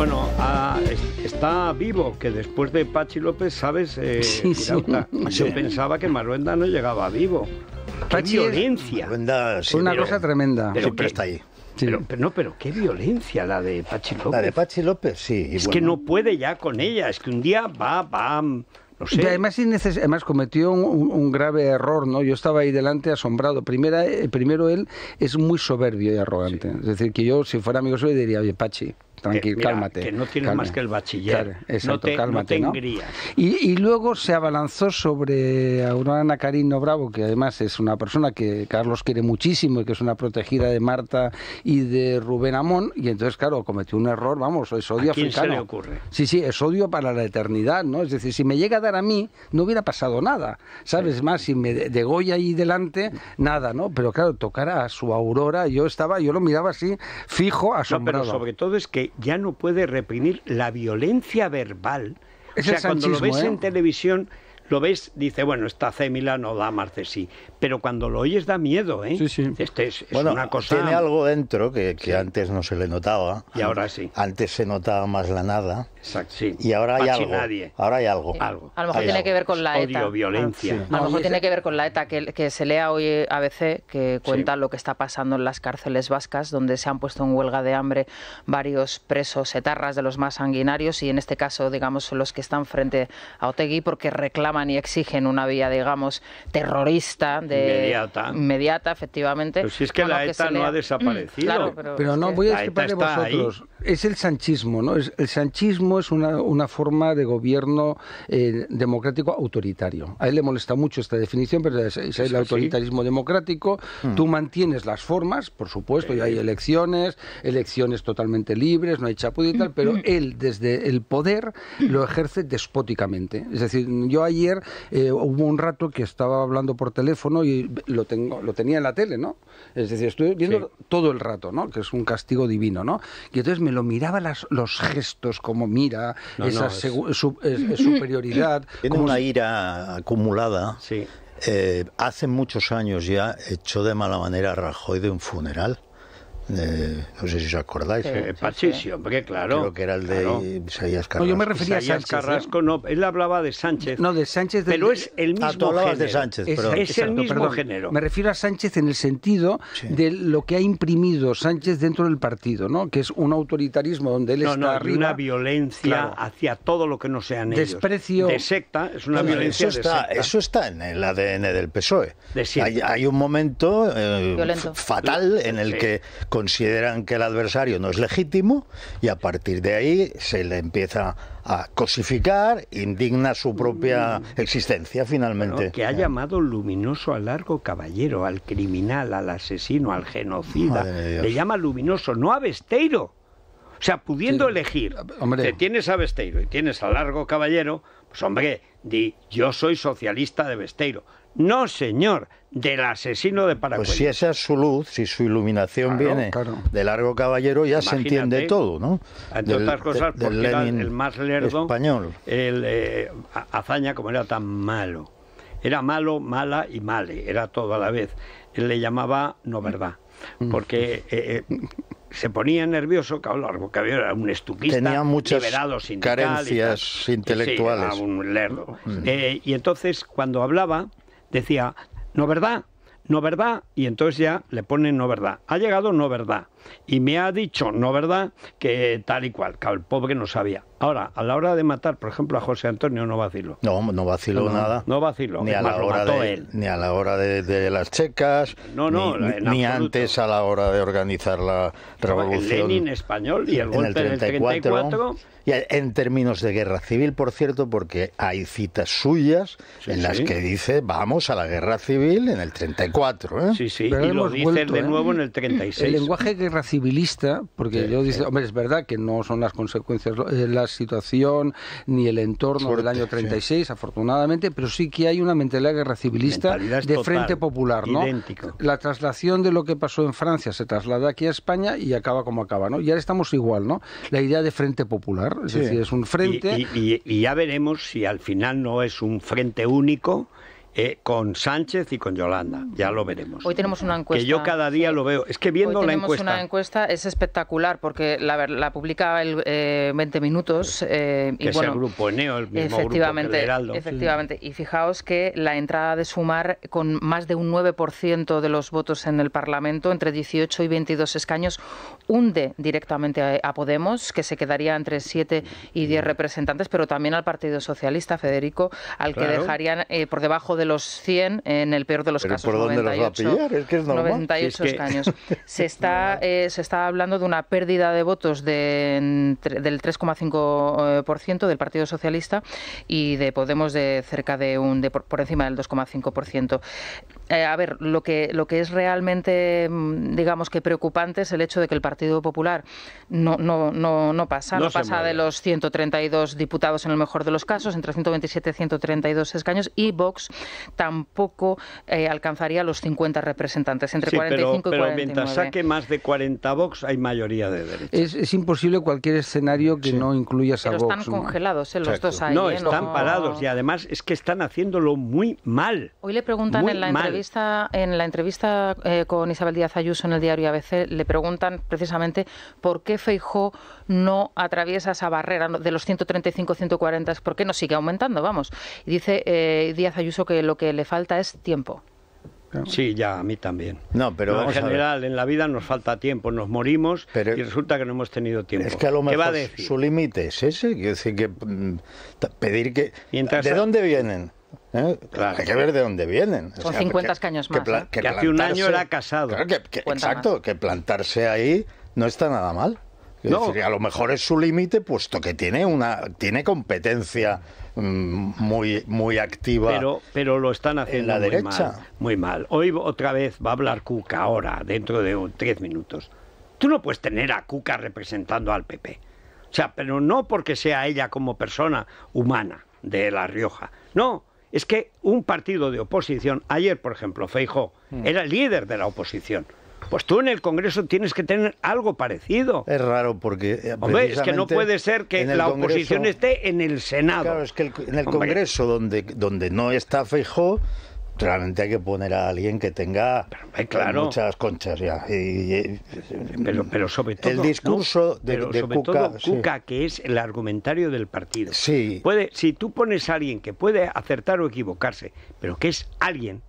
Bueno, ah, es- está vivo, que después de Pachi López, ¿sabes? Eh, Sí, sí. Yo Sí. pensaba que Maruenda no llegaba vivo. ¡Qué violencia! Maruenda, sí, una pero cosa tremenda. pero siempre está ahí. Sí. Pero, pero no, pero qué violencia la de Pachi López. La de Pachi López, sí. y es bueno, que no puede ya con ella, es que un día va, va, no sé. Y además, además cometió un, un- un grave error, ¿no? Yo estaba ahí delante asombrado. Primera, eh, primero él es muy soberbio y arrogante. Es decir, que yo si fuera amigo suyo diría, oye, Pachi, tranquilo, mira, cálmate. que no tienes calma". más que el bachiller. Claro, exacto, no te, cálmate, no ¿no? te. Y, y luego se abalanzó sobre Aurora Carino Bravo, que además es una persona que Carlos quiere muchísimo y que es una protegida de Marta y de Rubén Amón, y entonces, claro, cometió un error, vamos, es odio ¿A quién se africano. le ocurre? Sí, sí, es odio para la eternidad, ¿no? Es decir, si me llega a dar a mí, no hubiera pasado nada, ¿sabes? Más, si me de- degolla ahí delante, nada, ¿no? Pero claro, tocar a su Aurora, yo estaba, yo lo miraba así, fijo, No, asombrado. pero sobre todo es que ya no puede reprimir la violencia verbal. Es o sea, cuando lo ves ¿eh? en televisión, lo ves, dice, bueno, esta Cémila no da marcesí. Pero cuando lo oyes da miedo, ¿eh? Sí, sí. Este es, es Bueno, una cosa... tiene algo dentro que, que antes no se le notaba. Y ahora sí. Antes se notaba más la nada. Exacto, sí. Y ahora hay Pachi algo. nadie. Ahora hay algo. Algo. A lo mejor Hay tiene algo. que ver con la Odio, ETA. violencia. A No, lo mejor tiene ese- que ver con la ETA, que, que se lea hoy ABC, que cuenta Sí. lo que está pasando en las cárceles vascas, donde se han puesto en huelga de hambre varios presos etarras de los más sanguinarios y en este caso, digamos, son los que están frente a Otegui porque reclaman y exigen una vía, digamos, terrorista, de Inmediata. inmediata, efectivamente. Pero si es que la ETA no lea. ha desaparecido. Claro, pero, Pero no, que- voy a La discrepar de ETA está ahí. vosotros. Es el sanchismo, ¿no? Es- el sanchismo es una, una forma de gobierno eh, democrático autoritario. A él le molesta mucho esta definición, pero es, es el autoritarismo democrático. Tú mantienes las formas, por supuesto, y hay elecciones, elecciones totalmente libres, no hay chapuza y tal, pero él desde el poder lo ejerce despóticamente. Es decir, yo ayer eh, hubo un rato que estaba hablando por teléfono y lo tengo, lo tenía en la tele, ¿no? Es decir, estoy viendo todo el rato, ¿no? Que es un castigo divino, ¿no? Y entonces me lo miraba las, los gestos, como mira, No, esa no, es- segu- su- es- es superioridad. Tiene como una ira acumulada. Sí. Eh, hace muchos años ya echó de mala manera a Rajoy de un funeral. Eh, no sé si os acordáis. Sí. Eh, Pachi, sí, hombre, claro. Creo que era el de claro. Isaías No, Carrasco. yo me refería a Isaías Sánchez. ¿eh? Carrasco, no, él hablaba de Sánchez. No, de Sánchez. del- pero es el mismo Ah, tú hablabas de género. Sánchez, Es, el mismo género. Me refiero a Sánchez en el sentido Sí. de lo que ha imprimido Sánchez dentro del partido, ¿no? Que es un autoritarismo donde él No, está no, arriba. una violencia Claro. hacia todo lo que no sean ellos. Desprecio. De secta, es una violencia eso de está, secta. eso está en el ADN del PSOE. De hay, hay un momento eh, fatal en el Sí. que consideran que el adversario no es legítimo y a partir de ahí se le empieza a cosificar, indigna su propia existencia finalmente. que ha llamado luminoso al largo caballero, al criminal, al asesino, al genocida. Le llama luminoso, no a Besteiro. O sea, pudiendo Sí. elegir, Hombre. te tienes a Besteiro y tienes a largo caballero, pues hombre, di, yo soy socialista de Besteiro. No, señor, del asesino de Paracuellos. Pues si esa es su luz, si su iluminación Claro, viene claro. de largo caballero, ya se entiende todo, ¿no? Entre Del- otras cosas, de- porque era el más lerdo. español. El, eh, Azaña, como era tan malo. Era malo, mala y male, era todo a la vez. Él le llamaba no verdad, Mm. porque eh, eh, se ponía nervioso, claro, largo cabello era un estupista, Tenía muchas y carencias Sí, intelectuales. era un lerdo. Eh, y entonces, cuando hablaba, decía, no verdad, no verdad, y entonces ya le ponen no verdad. Ha llegado no verdad. Y me ha dicho no verdad que tal y cual. Claro, el pobre no sabía. Ahora, a la hora de matar, por ejemplo, a José Antonio, no vacilo. No, no vaciló No, nada. no vaciló, Ni a la hora de, él. ni a la hora de, de las checas, No, no, ni, en antes a la hora de organizar la El revolución. Lenin español y el en golpe del 34. Y en términos de guerra civil, por cierto, porque hay citas suyas Sí, en las sí. que dice vamos a la guerra civil en el 34. ¿eh? Sí, sí, Pero y lo dice vuelto, de ¿eh? nuevo en el 36. El lenguaje guerra civilista, porque yo dice, hombre, es verdad que no son las consecuencias, eh, la situación ni el entorno Suerte, del año sí. 36, afortunadamente, pero sí que hay una mentalidad guerra civilista Mentalidad de total, Frente Popular, ¿no? idéntico. La traslación de lo que pasó en Francia se traslada aquí a España y acaba como acaba, ¿no? Y ahora estamos igual, ¿no? La idea de Frente Popular, es Sí. decir, es un frente... Y, y- y- y ya veremos si al final no es un frente único eh, con Sánchez y con Yolanda. Ya lo veremos. Hoy tenemos una encuesta. Que yo cada día lo veo. Es que viendo Hoy la tenemos encuesta. una encuesta, es espectacular porque la, la publica el eh, 20 minutos. Eh, que y es bueno, el grupo Eneo, el mismo efectivamente, grupo que el Heraldo. Efectivamente. Y fijaos que la entrada de Sumar, con más de un 9% de los votos en el Parlamento, entre 18 y 22 escaños, hunde directamente a, a Podemos, que se quedaría entre 7 y 10 representantes, pero también al Partido Socialista, Federico, al que Claro. dejarían eh, por debajo de los 100 en el peor de los Pero casos. ¿por dónde los va a 98, pillar? Es que es normal. 98 Si es que- escaños. Se está, eh, se está hablando de una pérdida de votos de, entre- del 3,5% del Partido Socialista y de Podemos de cerca de un de por, por encima del 2,5%. Eh, a ver, lo que lo que es realmente mm, digamos que preocupante es el hecho de que el Partido Popular no no no, no pasa, No no, pasa mueve. de los 132 diputados en el mejor de los casos, entre 127 y 132 escaños y Vox tampoco eh, alcanzaría los 50 representantes, entre Sí, pero, 45 y pero 49. mientras saque más de 40 Vox, hay mayoría de derecha. Es, es imposible cualquier escenario que no incluya esa Pero están Vox. ¿no? congelados eh, los Exacto. dos ahí. no, ¿eh? están parados y además es que están haciéndolo muy mal. Hoy le preguntan en la mal. entrevista, en la entrevista eh, con Isabel Díaz Ayuso en el diario ABC, le preguntan precisamente por qué Feijó no atraviesa esa barrera de los 135-140, por qué no sigue aumentando, vamos. Y dice eh, Díaz Ayuso que lo que le falta es tiempo. Sí, ya, a mí también. No, pero en general, en la vida nos falta tiempo, nos morimos Pero- y resulta que no hemos tenido tiempo. Es que a lo ¿Qué va a mejor decir? su límite es ese, quiero decir que mm, pedir que... Mientras- ¿De dónde vienen? ¿Eh? Claro. Hay que ver de dónde vienen. Son 50 escaños más, ¿eh? Que hace un año era casado. Claro, que, que- Cuenta exacto, más. que plantarse ahí no está nada mal. Es No. decir, a lo mejor es su límite, puesto que tiene una tiene competencia mm, muy muy activa. Pero, pero lo están haciendo la muy derecha. mal, muy mal. Hoy otra vez va a hablar Cuca ahora, dentro de un- tres minutos. Tú no puedes tener a Cuca representando al PP. O sea, pero no porque sea ella como persona humana de La Rioja. No, es que un partido de oposición, ayer por ejemplo, Feijo Mm. era el líder de la oposición. Pues tú en el Congreso tienes que tener algo parecido. es raro porque eh, Hombre, es que no puede ser que la Congreso- oposición esté en el Senado. Claro, es que el- en el Hombre, Congreso donde donde no está Feijó realmente hay que poner a alguien que tenga claro. muchas conchas ya. Y- y- Pero, pero sobre todo. El discurso ¿no? de- Pero de sobre Cuca, todo sí. Cuca, que es el argumentario del partido. Sí. Puede, si tú pones a alguien que puede acertar o equivocarse, pero que es alguien.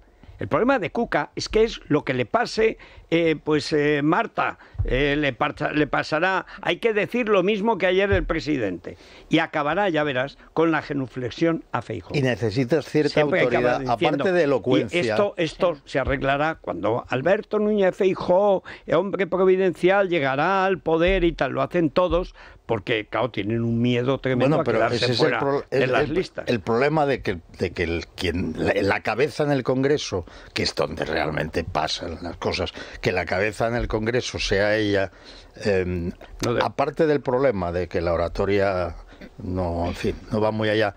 El problema de Cuca es que es lo que le pase, eh, pues eh, Marta, eh, le, parcha- le pasará, hay que decir lo mismo que ayer el presidente. Y acabará, ya verás, con la genuflexión a Feijóo. y necesitas cierta Siempre autoridad, diciendo, aparte de "Y elocuencia. Esto, esto se arreglará cuando Alberto Núñez Feijóo, hombre providencial, llegará al poder y tal. Lo hacen todos porque, claro, tienen un miedo tremendo Bueno, a pero quedarse es el, fuera de el- las el- listas. el problema de que, de que el, quien, la, la cabeza en el Congreso, que es donde realmente pasan las cosas, que la cabeza en el Congreso sea ella, eh, No de- aparte del problema de que la oratoria no, en fin, no va muy allá,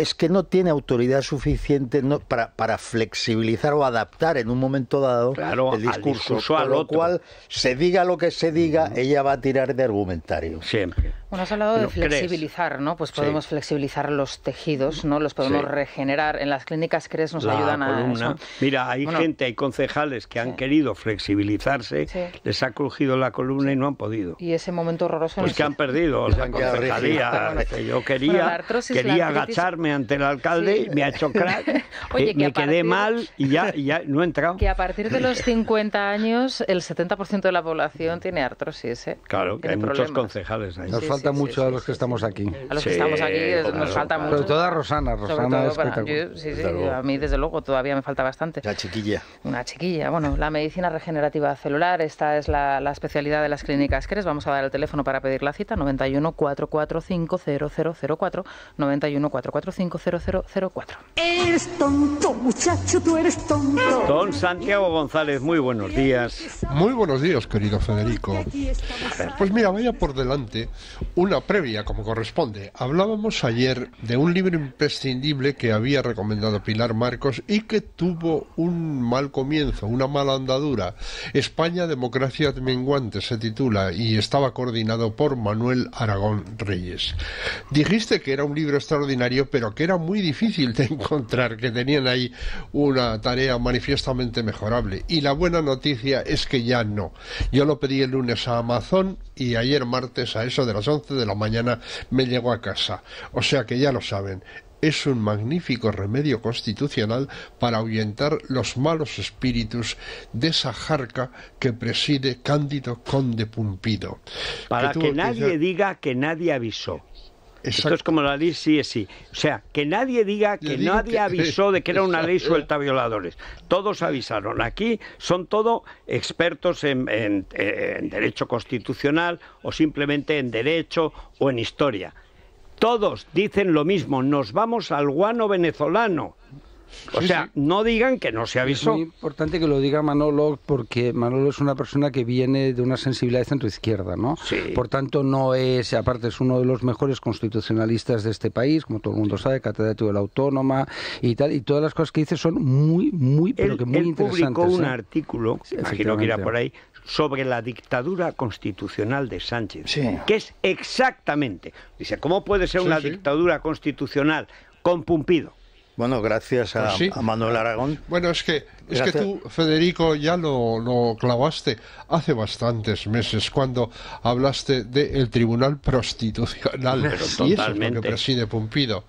es que no tiene autoridad suficiente no- para, para flexibilizar o adaptar en un momento dado Claro, el al discurso. con al lo otro. cual, se diga lo que se diga, ella va a tirar de argumentario. Siempre. Bueno, has hablado de flexibilizar, ¿no? Pues Sí. podemos flexibilizar los tejidos, ¿no? Los podemos Sí. regenerar. En las clínicas CRES nos la ayudan a columna. eso. Mira, hay Bueno, gente, hay concejales que han Sí. querido flexibilizarse, Sí. les ha crujido la columna y no han podido. Y ese momento horroroso... Pues que han perdido la concejalía. que yo Bueno, quería, la artrosis, la quería artritis- agacharme ante el alcalde Sí. y me ha hecho crack. Oye, eh, que a me quedé partir- mal y ya, y ya no he entrado. Que a partir de los 50 años el 70% de la población tiene artrosis, ¿eh? Claro, que hay muchos concejales ahí. Nos Sí, falta sí, mucho sí, a los que estamos aquí. A los que estamos aquí claro. nos falta mucho. Sobre todo a Rosana, Rosana es para- yo- sí, sí, a mí desde luego todavía me falta bastante. La chiquilla. Una chiquilla. Bueno, la medicina regenerativa celular, esta es la, la especialidad de las clínicas CRES. Vamos a dar el teléfono para pedir la cita, 91 445 0004, 91 445 0004. Eres tonto, muchacho, tú eres tonto. Don Santiago González, muy buenos días. Muy buenos días, querido Federico. Pues mira, vaya por delante Una previa, como corresponde. Hablábamos ayer de un libro imprescindible que había recomendado Pilar Marcos y que tuvo un mal comienzo, una mala andadura. España, Democracia Menguante se titula y estaba coordinado por Manuel Aragón Reyes. Dijiste que era un libro extraordinario, pero que era muy difícil de encontrar, que tenían ahí una tarea manifiestamente mejorable. Y la buena noticia es que ya no. Yo lo pedí el lunes a Amazon y ayer martes a eso de las 11 de la mañana me llegó a casa. O sea que ya lo saben, es un magnífico remedio constitucional para ahuyentar los malos espíritus de esa jarca que preside Cándido Conde Pumpido. Para que, nadie diga que nadie avisó. Esto es como la ley sí es sí. O sea, que nadie diga que nadie avisó de que era una ley suelta violadores. Todos avisaron. Aquí son todos expertos en, en derecho constitucional o simplemente en derecho o en historia. Todos dicen lo mismo. Nos vamos al guano venezolano. O sea, no digan que no se avisó. Es muy importante que lo diga Manolo porque Manolo es una persona que viene de una sensibilidad de centro izquierda, ¿no? Sí. Por tanto, no es, aparte es uno de los mejores constitucionalistas de este país, como todo el mundo sabe, catedrático de la Autónoma y tal, y todas las cosas que dice son muy, muy, pero que muy él interesantes. publicó un ¿eh? artículo, imagino que irá por ahí, sobre la dictadura constitucional de Sánchez, Sí. que es exactamente, dice, ¿cómo puede ser Sí, una sí. dictadura constitucional con Pumpido? Bueno, gracias a, Pues sí. a Manuel Aragón. Bueno, es que, es que tú, Federico, ya lo, lo clavaste hace bastantes meses cuando hablaste del Tribunal Prostitucional. Pero y eso es lo que preside Pumpido.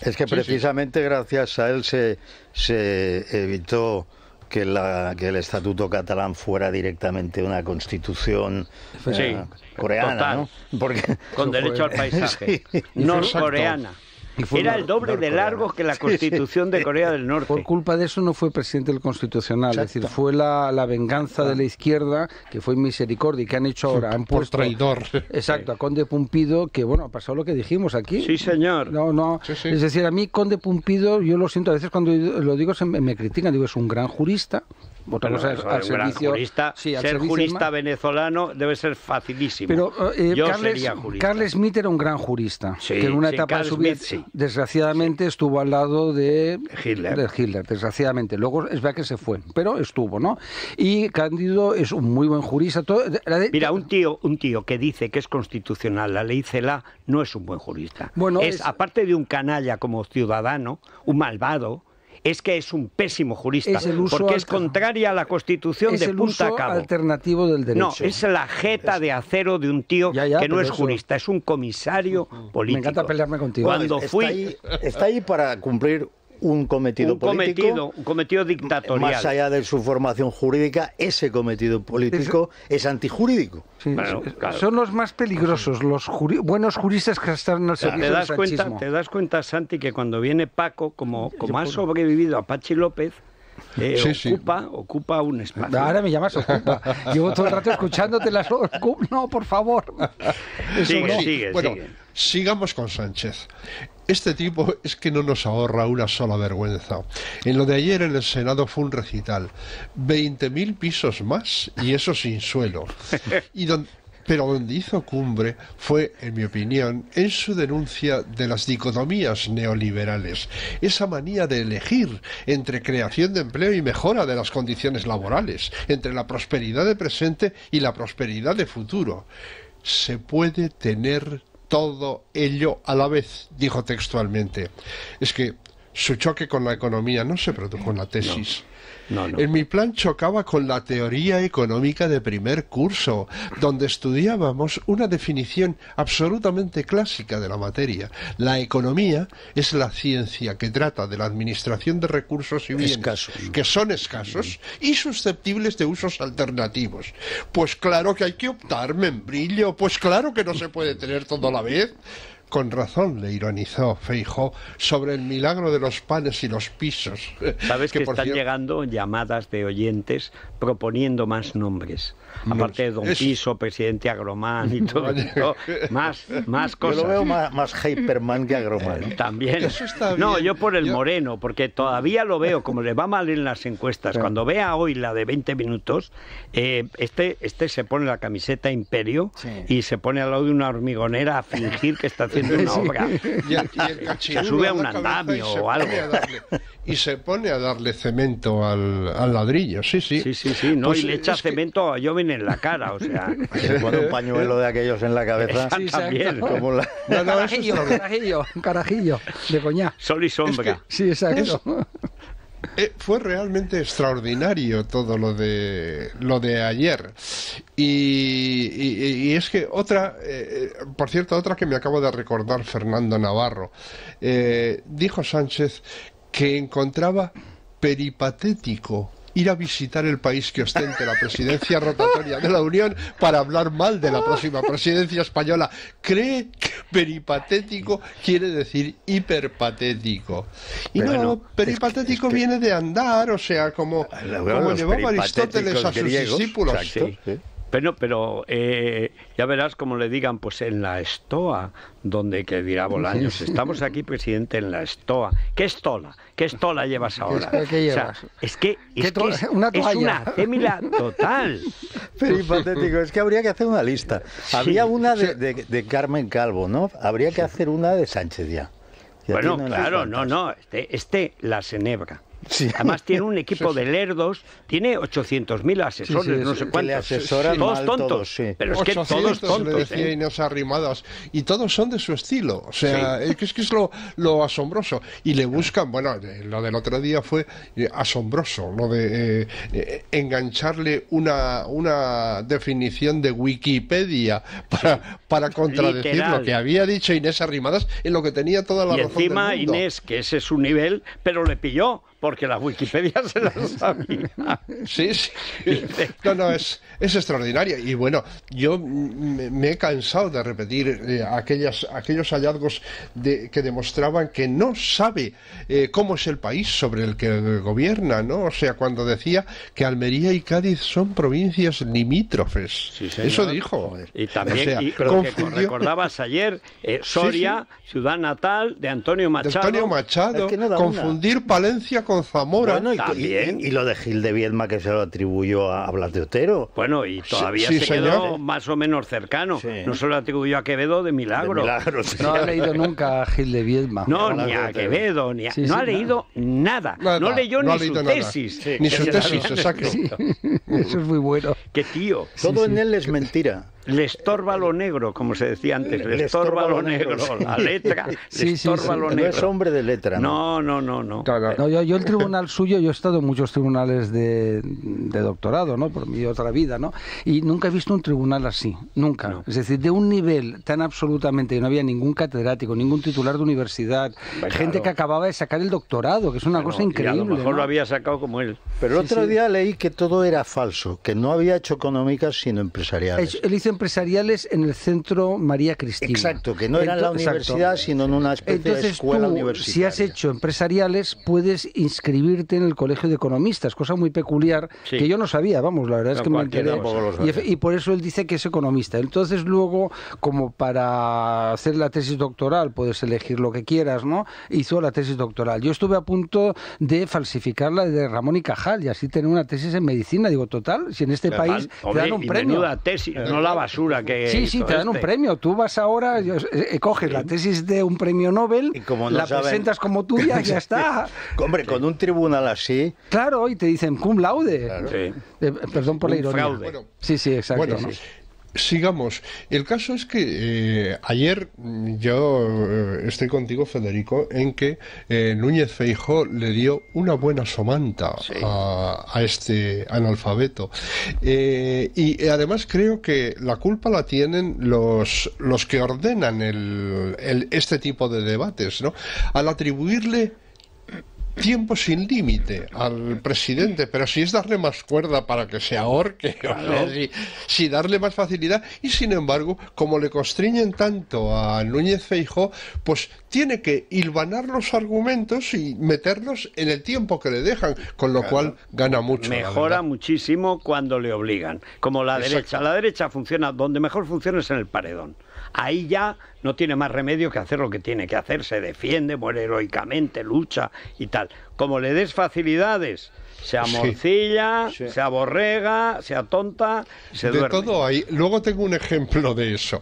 Es que Sí, sí. precisamente gracias a él se, se evitó que, la, que el Estatuto catalán fuera directamente una constitución Sí, eh, coreana, total. ¿no? Porque Con derecho al paisaje. Norcoreana. Y fue Era el doble de largo que la constitución de Corea del Norte. Por culpa de eso no fue presidente del Constitucional, es decir, fue la, la venganza de la izquierda, que fue misericordia, y que han hecho ahora, han por puesto... traidor. Exacto, a Conde Pumpido, que bueno, ha pasado lo que dijimos aquí. Sí, señor. No, no. Sí, sí. Es decir, a mí Conde Pumpido, yo lo siento, a veces cuando lo digo se me, me critican, digo, es un gran jurista. Otra Pero cosa es eso, al gran servicio... jurista, sí, al ser servicio jurista venezolano debe ser facilísimo. Pero eh, Yo Carles, sería jurista. Carles Smith era un gran jurista, Sí, que en una sí, etapa de su vida, desgraciadamente, estuvo al lado de Hitler. de Hitler, desgraciadamente. Luego es verdad que se fue, pero estuvo, ¿no? Y Cándido es un muy buen jurista. todo- de- Mira, un tío, un tío que dice que es constitucional la ley CELA no es un buen jurista. Bueno, es, es- aparte de un canalla como ciudadano, un malvado, es que es un pésimo jurista, Es el uso porque es contraria a la Constitución es de el punta uso a cabo. alternativo del derecho. No, es la jeta de acero de un tío Ya, ya, que no es eso- jurista, es un comisario político. Me encanta pelearme contigo. Cuando está, fui ahí, está ahí para cumplir un cometido un político. cometido, un cometido dictatorial. Más allá de su formación jurídica, ese cometido político es antijurídico. Sí, Bueno, es- claro. Son los más peligrosos, los juri- buenos juristas que están al ¿Te servicio das, del cuenta, sanchismo. te das cuenta, Santi, que cuando viene Paco, como, como ha sobrevivido a Pachi López, eh, Sí, sí. ocupa, ocupa un espacio. Ahora me llamas Ocupa. Llevo todo el rato escuchándote las Ocupa. No, por favor. Eso Sigue, no. sigue, bueno, sigue. sigamos con Sánchez. Este tipo es que no nos ahorra una sola vergüenza. En lo de ayer en el Senado fue un recital. 20.000 pisos más y eso sin suelo. Pero donde hizo cumbre fue, en mi opinión, en su denuncia de las dicotomías neoliberales. Esa manía de elegir entre creación de empleo y mejora de las condiciones laborales, entre la prosperidad de presente y la prosperidad de futuro se puede tener todo ello a la vez, dijo textualmente. Es que su choque con la economía no se produjo en la tesis. No, no. En mi plan chocaba con la teoría económica de primer curso, donde estudiábamos una definición absolutamente clásica de la materia. La economía es la ciencia que trata de la administración de recursos y bienes Escasos. que son escasos y susceptibles de usos alternativos. Pues claro que hay que optar, membrillo, pues claro que no se puede tener todo a la vez. Con razón le ironizó Feijó sobre el milagro de los panes y los pisos. Sabes que, están cierto- llegando llamadas de oyentes proponiendo más nombres. Aparte de Don es- Piso, presidente Agromán y todo más, más Yo cosas. lo veo más, más Hyperman que Agroma, ¿no? También. Eso está No, yo por el Yo- moreno, porque todavía lo veo, como le va mal en las encuestas. Cuando vea hoy la de 20 minutos, eh, este, este se pone la camiseta Imperio Sí. y se pone al lado de una hormigonera a fingir que está haciendo una obra. Y el, y el cachirulo Se sube a un andamio o algo. darle- y se pone a darle cemento al, al ladrillo, sí, sí. Sí, sí, sí, no, Pues y le echa es que- cemento a Joven en la cara, o sea. Se pone un pañuelo de aquellos en la cabeza. Esa también. Como la- No, no, Carajillo, carajillo, carajillo de coñac. Sol y sombra. Sí, exacto. Eh, fue realmente extraordinario todo lo de lo de ayer. Y, y- es que otra eh, por cierto otra que me acabo de recordar Fernando Navarro. Eh, dijo Sánchez que encontraba peripatético ir a visitar el país que ostente la presidencia rotatoria de la Unión para hablar mal de la próxima presidencia española. ¿Cree que peripatético quiere decir hiperpatético? Y no, peripatético es que- viene de andar, o sea, como, como llevaba Aristóteles a sus griegos, discípulos. exacto, sí. Pero, pero eh, ya verás como le digan, pues en la estoa, donde que dirá Bolaños, estamos aquí, presidente, en la estoa. ¿Qué estola? ¿Qué estola llevas ahora? ¿Qué O sea, llevas? es que, es, ¿Qué to- que es, una es toalla? una fémila total. Peripatético, es que habría que hacer una lista. Había una de, de- de Carmen Calvo, ¿no? Habría que hacer una de Sánchez ya. Ya Bueno, claro, no, no, este, este la Senebra. Sí. Además tiene un equipo de lerdos, tiene 800.000 asesores, Sí, sí, no sé cuántos. le todos mal tontos, todos, sí. pero es que 800 todos le tontos. decía ¿eh? Inés Arrimadas, y todos son de su estilo. O sea, es, que, es que es lo, lo asombroso. Y le buscan, bueno, eh, lo del otro día fue eh, asombroso, lo de eh, eh, engancharle una, una definición de Wikipedia para, para contradecir Literal. lo que había dicho Inés Arrimadas en lo que tenía toda la Y razón encima del mundo. Inés, que ese es su nivel, pero le pilló, porque la Wikipedia se la sabía. Sí, sí. No, no, es, es extraordinaria. Y bueno, yo me, me he cansado de repetir eh, aquellas, aquellos hallazgos de, que demostraban que no sabe eh, cómo es el país sobre el que gobierna, ¿no? O sea, cuando decía que Almería y Cádiz son provincias limítrofes. Sí, señor. Eso dijo. Y también, O sea, y lo que confundió- recordabas ayer, eh, Soria, ciudad natal de Antonio de Machado. Antonio Machado, Es que no confundir Palencia con Zamora. Bueno, y, También. y- y lo de Gil de Viedma que se lo atribuyó a, Blas de Otero. Bueno, y todavía sí, se señor. quedó más o menos cercano. Sí. No se lo atribuyó a Quevedo de milagro. De milagro, sí. No ha leído nunca a Gil de Viedma. No, ni a. Quevedo, ni a- Sí, no ha nada. leído nada. Nada, no leyó no ni su leído nada. tesis. Ni su tesis, exacto. Sí, eso es muy bueno. Qué tío. Todo en él es mentira. Le estorba lo negro, como se decía antes. Le, Le estorba lo negro. La letra. Sí, le sí, estorba sí. lo No negro. es hombre de letra, ¿no? No, no, no, no. Claro. No, yo, yo el tribunal suyo, yo he estado en muchos tribunales de, de doctorado, ¿no? Por mi otra vida, ¿no? Y nunca he visto un tribunal así, nunca. No. Es decir, de un nivel tan absolutamente, no había ningún catedrático, ningún titular de universidad, Pues gente claro. que acababa de sacar el doctorado, que es una cosa Y increíble. a lo mejor ¿no? lo había sacado como él. Pero el Sí, otro sí. día leí que todo era falso, que no había hecho económicas sino empresariales. Él él hizo empresariales en el centro María Cristina. Exacto, que no era en la exacto. universidad, sino en una especie de escuela tú, universitaria. si has hecho empresariales, puedes inscribirte en el colegio de economistas, cosa muy peculiar Sí. que yo no sabía, vamos, la verdad es que me enteré. Y, por eso él dice que es economista. Entonces luego, como para hacer la tesis doctoral, puedes elegir lo que quieras, ¿no? Hizo la tesis doctoral. Yo estuve a punto de falsificar la de Ramón y Cajal y así tener una tesis en medicina. Digo, total, si en este país te Hombre, dan un premio. tesis, no la basura que Sí, sí, te dan un este. premio. Tú vas ahora, yo- eh, coges la tesis de un premio Nobel, Y como no la saben- presentas como tuya y ya está. Hombre, con un tribunal así, Claro, y te dicen cum laude. Sí. Eh, perdón por la Un ironía. fraude. Bueno, Sí, sí, exacto. Bueno, ¿no? Sigamos. El caso es que eh, ayer yo eh, estoy contigo, Federico, en que eh, Núñez Feijó le dio una buena somanta a, a este analfabeto. Eh, y además creo que la culpa la tienen los, los que ordenan el, el- este tipo de debates, ¿no? Al atribuirle tiempo sin límite al presidente, pero si es darle más cuerda para que se ahorque, si, si darle más facilidad, y sin embargo, como le constriñen tanto a Núñez Feijo, pues tiene que hilvanar los argumentos y meterlos en el tiempo que le dejan, con lo cual gana mucho. Mejora muchísimo cuando le obligan. Como la Exacto. derecha. La derecha funciona, donde mejor funciona es en el paredón. Ahí ya no tiene más remedio que hacer lo que tiene que hacer. Se defiende, muere heroicamente, lucha y tal. Como le des facilidades, se amorcilla, se aborrega, se atonta, se de duerme. todo hay. Luego tengo un ejemplo de eso.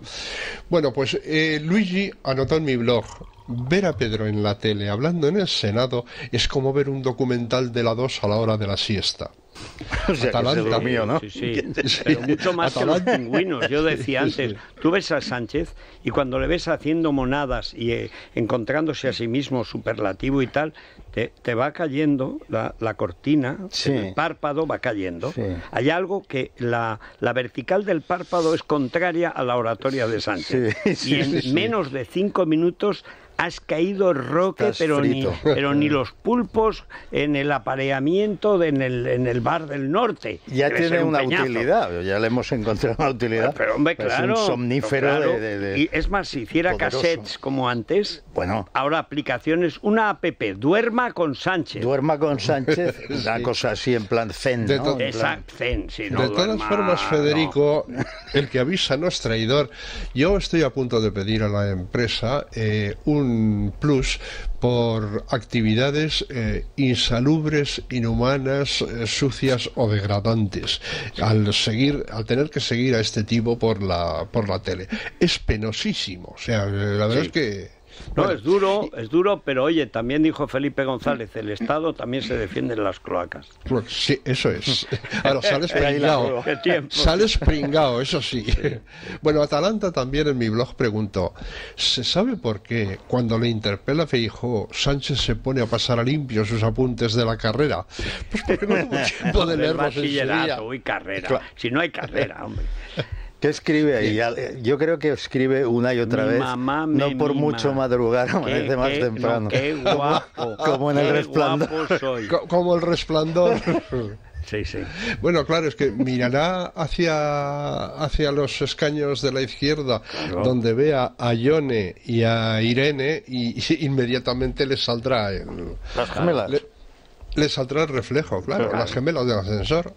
Bueno, pues eh, Luigi anotó en mi blog. Ver a Pedro en la tele hablando en el Senado es como ver un documental de la 2 a la hora de la siesta. O sea, Atalanta. durmió, ¿no? Sí, sí, pero mucho más que los Atalanta. pingüinos. Yo decía antes, tú ves a Sánchez y cuando le ves haciendo monadas y eh, encontrándose a sí mismo superlativo y tal, te, te va cayendo la, la cortina, Sí. el párpado va cayendo. Sí. Hay algo que la, la vertical del párpado es contraria a la oratoria de Sánchez. Sí, sí, y en sí, sí. menos de cinco minutos has caído roque, Estás pero ni, pero ni los pulpos en el apareamiento de- en, el, en el bar del norte. Ya Debe tiene un una peñazo. utilidad, ya le hemos encontrado una utilidad. Pero hombre, Es claro. un somnífero claro. de, de- de- Y es más, si hiciera poderoso. cassettes como antes, Bueno, ahora aplicaciones, una app, duerma con Sánchez. duerma con Sánchez, una cosa así en plan zen, De ¿no? to- En plan- Exacto, zen, si no de todas duerma, formas, no. Federico, el que avisa no es traidor. Yo estoy a punto de pedir a la empresa eh, un plus por actividades eh, insalubres, inhumanas, eh, sucias o degradantes. Al seguir, al tener que seguir a este tipo por la por la tele, es penosísimo. O sea, la verdad Sí. es que No, bueno, es duro, es duro, pero oye, también dijo Felipe González, el Estado también se defiende en las cloacas. Sí, eso es. Ahora sales eso sí. Bueno, Atalanta también en mi blog preguntó, ¿se sabe por qué cuando le interpela Feijóo, Sánchez se pone a pasar a limpio sus apuntes de la carrera? Pues porque no tuvo tiempo de leerlos en su día. bachillerato y carrera. Claro. Si no hay carrera, hombre. ¿Qué escribe ahí? Ya- Yo creo que escribe una y otra Mi vez. mamá me no por mima. mucho madrugar, Qué- amanece más qué- temprano. no, qué guapo. Como en el qué resplandor. guapo soy. Co- Como el resplandor. Sí, sí. Bueno, claro, es que mirará hacia, hacia los escaños de la izquierda, donde vea a Ione y a Irene, y, y inmediatamente le saldrá el, Las gemelas. Le, le saldrá el reflejo, claro, Claro. las gemelas del ascensor.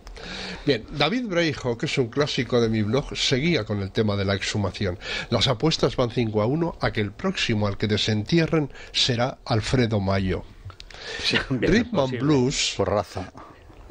Bien, David Breijo, que es un clásico de mi blog, seguía con el tema de la exhumación. Las apuestas van 5 a 1 a que el próximo al que desentierren será Alfredo Mayo. Rhythm and. Blues, Por raza.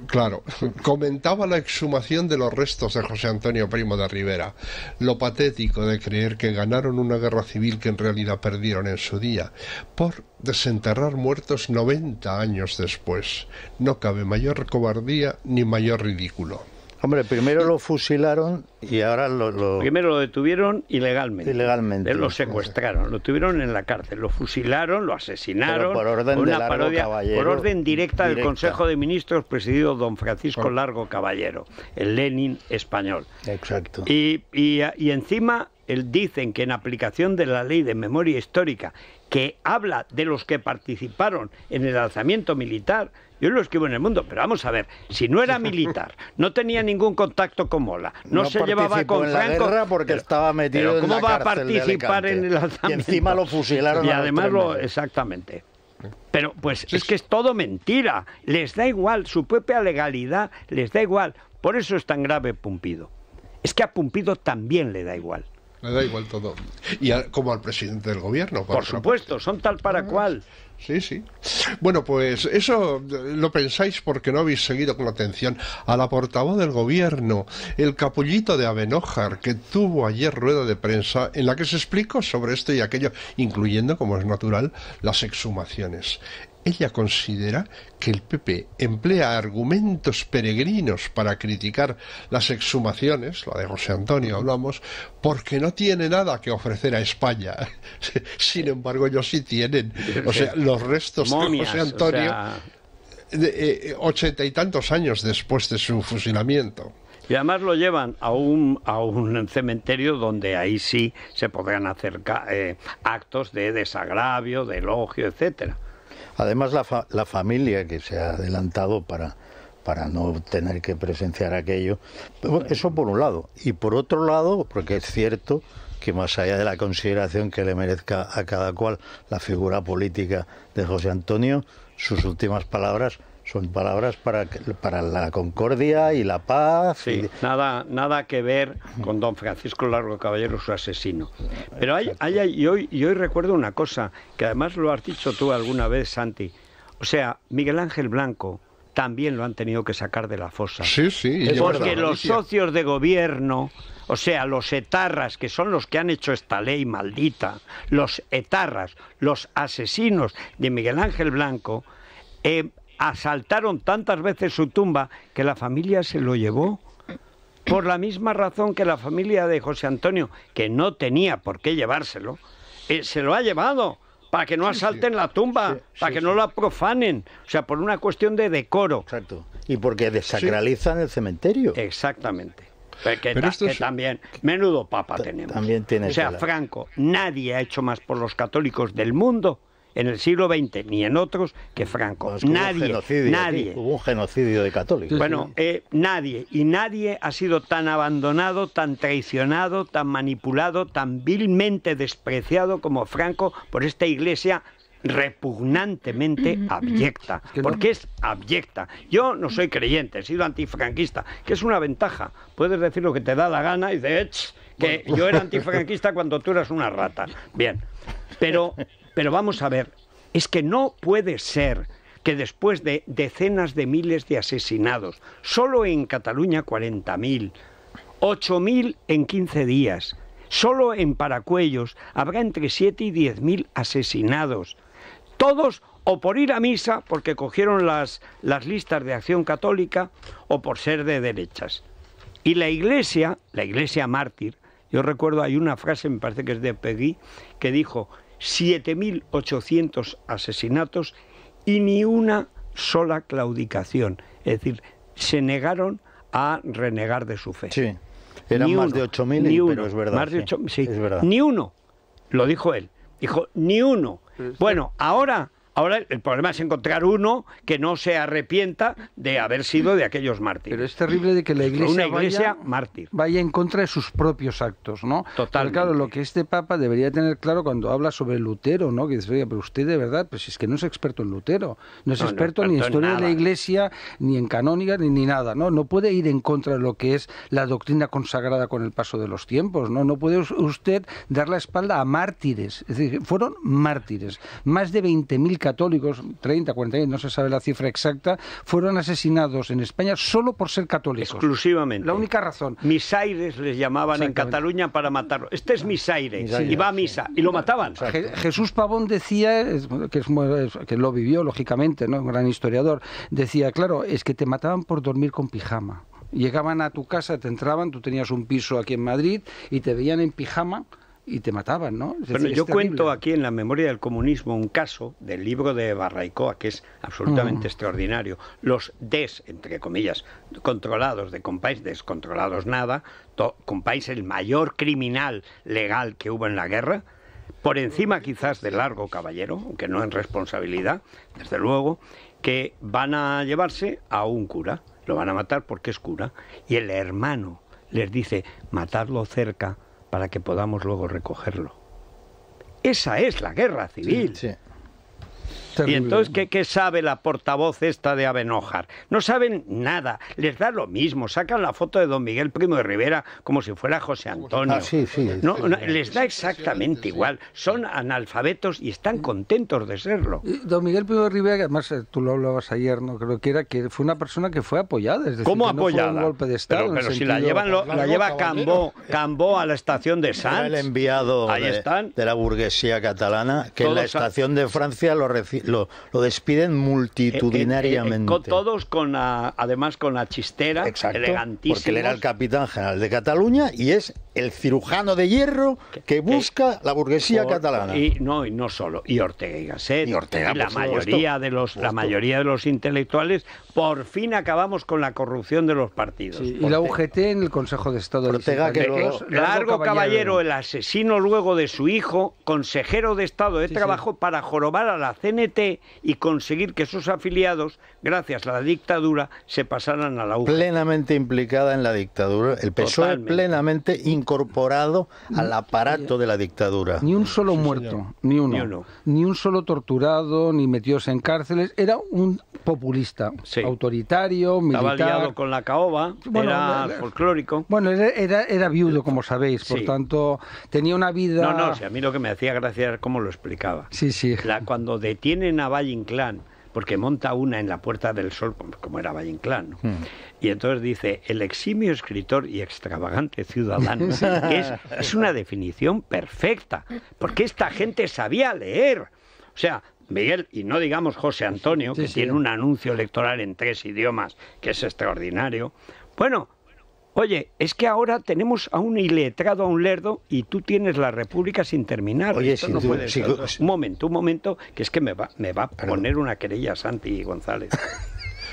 claro, comentaba la exhumación de los restos de José Antonio Primo de Rivera. Lo patético de creer que ganaron una guerra civil que en realidad perdieron en su día, por desenterrar muertos 90 años después. No cabe mayor cobardía ni mayor ridículo. Hombre, primero lo fusilaron y ahora lo... lo- Primero lo detuvieron ilegalmente. Ilegalmente. Lo secuestraron, lo tuvieron en la cárcel, lo fusilaron, lo asesinaron. Pero por orden una de Largo parodia, Caballero, por orden directa, del. Consejo de Ministros presidido don Francisco Largo Caballero, el Lenin español. Exacto. Y, y, y encima él dicen que en aplicación de la ley de memoria histórica, que habla de los que participaron en el alzamiento militar, yo lo escribo en el mundo, pero vamos a ver, si no era militar, no tenía ningún contacto con Mola, no, se llevaba con en la Franco, guerra porque pero- estaba metido pero en ¿cómo la va a de participar en el alzamiento? Y encima lo fusilaron Y a los además lo exactamente. Pero pues es que es todo mentira. Les da igual, su propia legalidad les da igual. Por eso es tan grave Pumpido. Es que a Pumpido también le da igual. Le da igual todo. Y a- como al presidente del gobierno. Por supuesto, son tal para cual. Sí, sí. Bueno, pues eso lo pensáis porque no habéis seguido con atención a la portavoz del gobierno, el capullito de Abenójar, que tuvo ayer rueda de prensa en la que se explicó sobre esto y aquello, incluyendo, como es natural, las exhumaciones. Ella considera que el PP emplea argumentos peregrinos para criticar las exhumaciones, la de José Antonio hablamos, porque no tiene nada que ofrecer a España. Sin embargo, ellos sí tienen. O sea, los restos Momias, de José Antonio, eh, ochenta y tantos años después de su fusilamiento. y además lo llevan a un, a un cementerio donde ahí sí se podrán hacer eh, actos de desagravio, de elogio, etcétera. Además, la, fa- la familia que se ha adelantado para, para no tener que presenciar aquello. Eso por un lado. Y por otro lado, porque es cierto que más allá de la consideración que le merezca a cada cual la figura política de José Antonio, sus últimas palabras son palabras para, que- para la concordia y la paz. Sí, y- nada, nada que ver con don Francisco Largo Caballero, su asesino. Pero hay, hay, hay- y, hoy, y hoy recuerdo una cosa, que además lo has dicho tú alguna vez, Santi. O sea, Miguel Ángel Blanco también lo han tenido que sacar de la fosa. Sí, sí. Porque los socios de gobierno, o sea, los etarras, que son los que han hecho esta ley maldita, los etarras, los asesinos de Miguel Ángel Blanco, eh, asaltaron tantas veces su tumba que la familia se lo llevó. Por la misma razón que la familia de José Antonio, que no tenía por qué llevárselo, eh, se lo ha llevado para que no asalten la tumba, Sí, para sí, que sí. no la profanen, o sea, por una cuestión de decoro. Exacto. Y porque desacralizan el cementerio. Exactamente. Pero que, Pero ta- esto que es- también, menudo papa tenemos. también tiene o sea. Franco, nadie ha hecho más por los católicos del mundo en el siglo XX, ni en otros, que Franco. No, es que hubo un nadie, genocidio nadie. aquí, hubo un genocidio de católicos. Bueno, eh, nadie, y nadie ha sido tan abandonado, tan traicionado, tan manipulado, tan vilmente despreciado como Franco por esta iglesia repugnantemente abyecta, que no- porque es abyecta. Yo no soy creyente, he sido antifranquista, que es una ventaja. Puedes decir lo que te da la gana y dices, que yo era antifranquista cuando tú eras una rata. Bien, pero, pero vamos a ver, es que no puede ser que después de decenas de miles de asesinados, solo en Cataluña 40.000, 8.000 en 15 días, solo en Paracuellos habrá entre 7 y 10.000 asesinados, todos o por ir a misa, porque cogieron las, las listas de acción católica, o por ser de derechas. Y la iglesia, la iglesia mártir, yo recuerdo, hay una frase, me parece que es de Peggy, que dijo 7.800 asesinatos y ni una sola claudicación. Es decir, se negaron a renegar de su fe. Sí. Eran Ni más uno, de 8.000, ni pero uno, es verdad. Más de sí, Es verdad. Ni uno. Lo dijo él. Dijo, ni uno. Bueno, ahora, ahora el problema es encontrar uno que no se arrepienta de haber sido de aquellos mártires. Pero es terrible de que la iglesia, Una iglesia vaya, mártir. vaya en contra de sus propios actos, ¿no? Totalmente. claro, lo que este Papa debería tener claro cuando habla sobre Lutero, ¿no? Que dice, oye, pero usted de verdad, pues es que no es experto en Lutero, no es No, no es experto ni en historia de la iglesia, ni en canónica, ni, ni nada, ¿no? No puede ir en contra de lo que es la doctrina consagrada con el paso de los tiempos, ¿no? No puede us- usted dar la espalda a mártires, es decir, fueron mártires. Más de 20.000 católicos, 30, 40, no se sabe la cifra exacta, fueron asesinados en España solo por ser católicos. Exclusivamente. La única razón. Misaires les llamaban en. Cataluña para matarlo. Este es Misaire. Misaire, y va a sí. misa. Y lo mataban. Je- Jesús Pavón decía, que, es- que lo vivió lógicamente, ¿no? un gran historiador, decía, claro, es que te mataban por dormir con pijama. Llegaban a tu casa, te entraban, tú tenías un piso aquí en Madrid y te veían en pijama y te mataban, ¿no? Es Bueno, decir, yo cuento aquí en la memoria del comunismo un caso del libro de Barraicoa que es absolutamente extraordinario. Los des, entre comillas, controlados de Compáis, descontrolados nada, Compáis el mayor criminal legal que hubo en la guerra, por encima quizás de Largo Caballero, aunque no en responsabilidad, desde luego, que van a llevarse a un cura, lo van a matar porque es cura, y el hermano les dice, matadlo cerca para que podamos luego recogerlo. Esa es la guerra civil. Sí. Terrible. entonces, ¿qué, qué sabe la portavoz esta de Abenójar? No saben nada, les da lo mismo, sacan la foto de don Miguel Primo de Rivera como si fuera José Antonio. Ah, sí, sí. No, no, les da exactamente igual, son analfabetos y están contentos de serlo. Y Don Miguel Primo de Rivera, que además eh, tú lo hablabas ayer, no creo que era que fue una persona que fue apoyada, es decir, ¿Cómo que no fue apoyada? un golpe de estado. pero si la llevan lo- la lleva. Cambó, Cambó a la estación de Sanz. el enviado Ahí de, están. de la burguesía catalana que en la estación de Francia lo, reci- lo, lo despiden Eh, eh, multitudinariamente. eh, con todos con la- además con la chistera, Exacto, elegantísimos. porque él era el capitán general de Cataluña y es el cirujano de hierro que busca la burguesía Por- catalana. Y no, y no solo, y Ortega y Gasset. Y Ortega, la por supuesto. mayoría de los, la mayoría de los intelectuales, por fin acabamos con la corrupción de los partidos. Sí, y la UGT en el Consejo de Estado. de Ortega, que luego- Largo Largo Caballero, el asesino luego de su hijo, consejero de Estado de Trabajo, para jorobar a la CNT y conseguir que esos afiliados, gracias a la dictadura, se pasaran a la UGT. Plenamente implicada en la dictadura, el PSOE Totalmente. plenamente incorporado al aparato de la dictadura. Ni un solo muerto, ni uno. Ni uno. Ni un solo torturado, ni metidos en cárceles. Era un populista, Sí. autoritario, Estaba militar. liado con la caoba, Bueno, era folclórico. Bueno, era, era, era viudo, como sabéis, por Sí. tanto, tenía una vida... No, no, si a mí lo que me hacía gracia era cómo lo explicaba. Sí, sí. La- cuando detienen a Valle Inclán, porque monta una en la Puerta del Sol, como- era Valle Inclán, ¿no? y entonces dice, el eximio escritor y extravagante ciudadano, que es, es una definición perfecta, porque esta gente sabía leer. O sea, Miguel, y no digamos José Antonio, Sí, que sí. tiene un anuncio electoral en tres idiomas, que es extraordinario. Bueno, Oye, es que ahora tenemos a un iletrado, a un lerdo, y tú tienes la República sin terminar. Oye, Esto si no tú- puede ser. Un momento, un momento, que es que me va, me va a Perdón. poner una querella Santi González.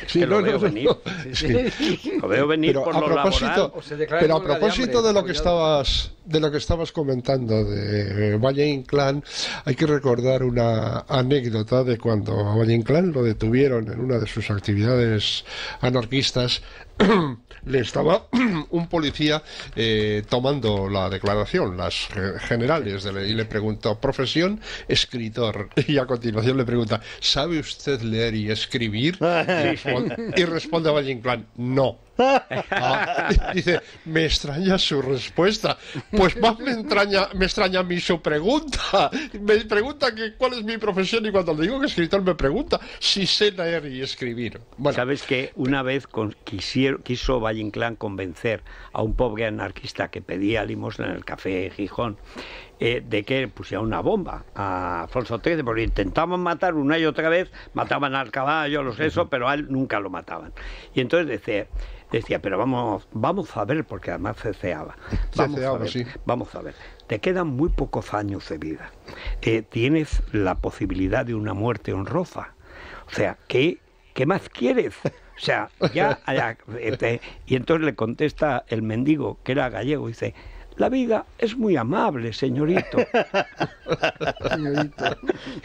Es Sí, que no, lo veo no, venir. no. Sí. Lo veo venir Pero por a lo propósito, laboral. Pero a de propósito hambre, de lo que estabas de lo que estabas comentando de Valle Inclán, hay que recordar una anécdota de cuando a Valle Inclán lo detuvieron en una de sus actividades anarquistas. le estaba un policía eh, tomando la declaración, las generales, de y le preguntó, profesión, escritor. Y a continuación le pregunta, ¿sabe usted leer y escribir? Y responde- Y responde a Valle Inclán, no. Ah, dice, me extraña su respuesta. Pues más me extraña, me extraña a mí su pregunta. Me pregunta que cuál es mi profesión y cuando le digo que escritor me pregunta si sé leer y escribir. Bueno, Sabes que una vez con- quiso Valle Inclán convencer a un pobre anarquista que pedía limosna en el café Gijón eh, de que pusiera una bomba a Alfonso XIII, porque intentaban matar una y otra vez, mataban al caballo, los eso, pero a él nunca lo mataban. Y entonces decía, decía pero vamos, vamos a ver, porque además ceceaba. Vamos a Ceceaba, ver, sí. vamos a ver. Te quedan muy pocos años de vida. Eh, tienes la posibilidad de una muerte honrosa. O sea, ¿qué, qué más quieres? O sea, ya, ya, eh, te- y entonces le contesta el mendigo, que era gallego, dice, la vida es muy amable, señorito.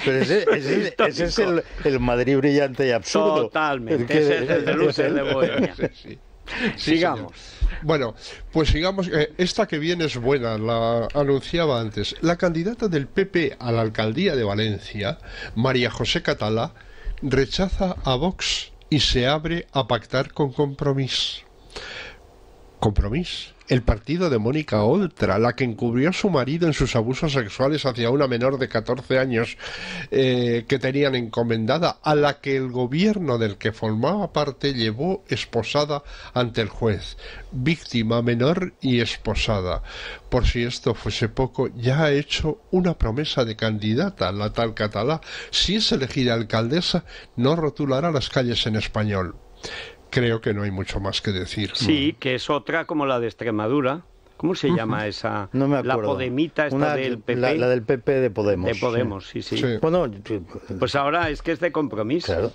Pero ese, ese- ese es el, el Madrid brillante y absurdo. Totalmente, El que- ese es el de es Luces el- de Bohemia. sí, sí. Sigamos. Bueno, pues sigamos. eh, esta que viene es buena, la anunciaba antes. La candidata del PP a la alcaldía de Valencia, María José Catalá, rechaza a Vox y se abre a pactar con Compromís. Compromís, el partido de Mónica Oltra, la que encubrió a su marido en sus abusos sexuales hacia una menor de 14 años eh, que tenían encomendada, a la que el gobierno del que formaba parte llevó esposada ante el juez, víctima menor y esposada. Por si esto fuese poco, ya ha hecho una promesa de candidata, la tal catalá. Si es elegida alcaldesa, no rotulará las calles en español. Creo que no hay mucho más que decir. Sí, que es otra como la de Extremadura. ¿Cómo se llama esa? No me acuerdo. La Podemita esta Una- del PP. La, la del PP de Podemos. de Podemos, sí, sí. Sí. Bueno, Pues ahora es que es de compromiso. claro.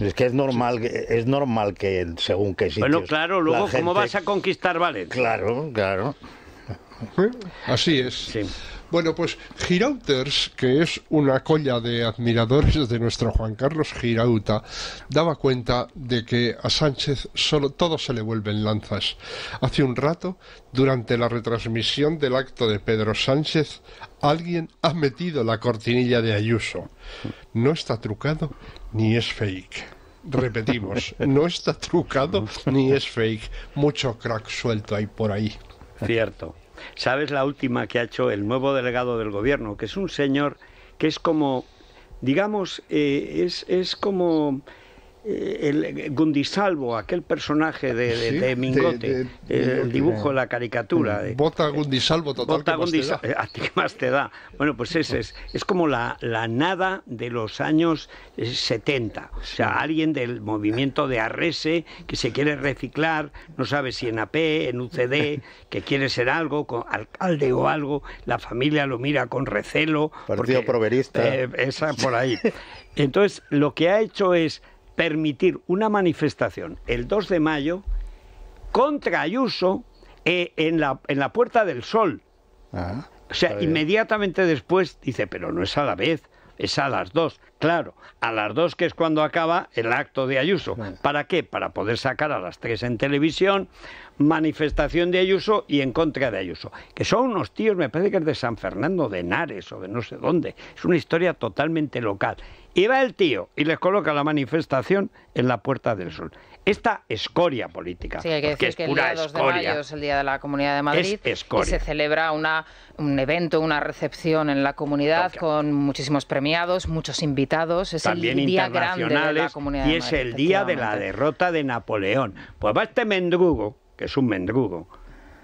Es que es normal, que- es normal que según qué sitios... Bueno, claro, luego, la ¿cómo gente- vas a conquistar Valencia? Claro, claro. ¿Eh? Así es. Sí. Bueno, pues Girauters, que es una colla de admiradores de nuestro Juan Carlos Girauta, daba cuenta de que a Sánchez solo todo se le vuelven lanzas. Hace un rato, durante la retransmisión del acto de Pedro Sánchez, alguien ha metido la cortinilla de Ayuso. No está trucado ni es fake. Repetimos, no está trucado ni es fake. Mucho crack suelto hay por ahí. Cierto. ¿Sabes la última que ha hecho el nuevo delegado del gobierno? Que es un señor que es como, digamos, eh, es, es como el Gundisalvo, aquel personaje de, de- Sí, de Mingote, de- de- el dibujo, la caricatura. Bota Gundisalvo total. Bota ¿qué más te Gundisa- da? ¿A ti qué más te da? Bueno, pues ese es, es como la, la nada de los años eh, 70. O sea, alguien del movimiento de Arrese que se quiere reciclar, no sabe si en AP, en UCD, que quiere ser algo, con alcalde o algo, la familia lo mira con recelo. Partido proverista. eh, esa por ahí. Entonces, lo que ha hecho es permitir una manifestación el 2 de mayo contra Ayuso eh, en, la, en la Puerta del Sol. Ah, O sea, inmediatamente después dice, pero no es a la vez. es a las dos. Claro, a las dos que es cuando acaba el acto de Ayuso. ¿Para qué? Para poder sacar a las tres en televisión manifestación de Ayuso y en contra de Ayuso. Que son unos tíos, me parece que es de San Fernando de Henares o de no sé dónde. Es una historia totalmente local. Y va el tío y les coloca la manifestación en la Puerta del Sol. Esta escoria política, Sí, hay que decir es que el pura día 2 de escoria. mayo es el Día de la Comunidad de Madrid Es escoria. y se celebra una, un evento, una recepción en la comunidad con muchísimos premiados, muchos invitados. Es también el día grande de la internacionales Comunidad y de es Madrid, el día de la derrota de Napoleón. Pues va este mendrugo, que es un mendrugo,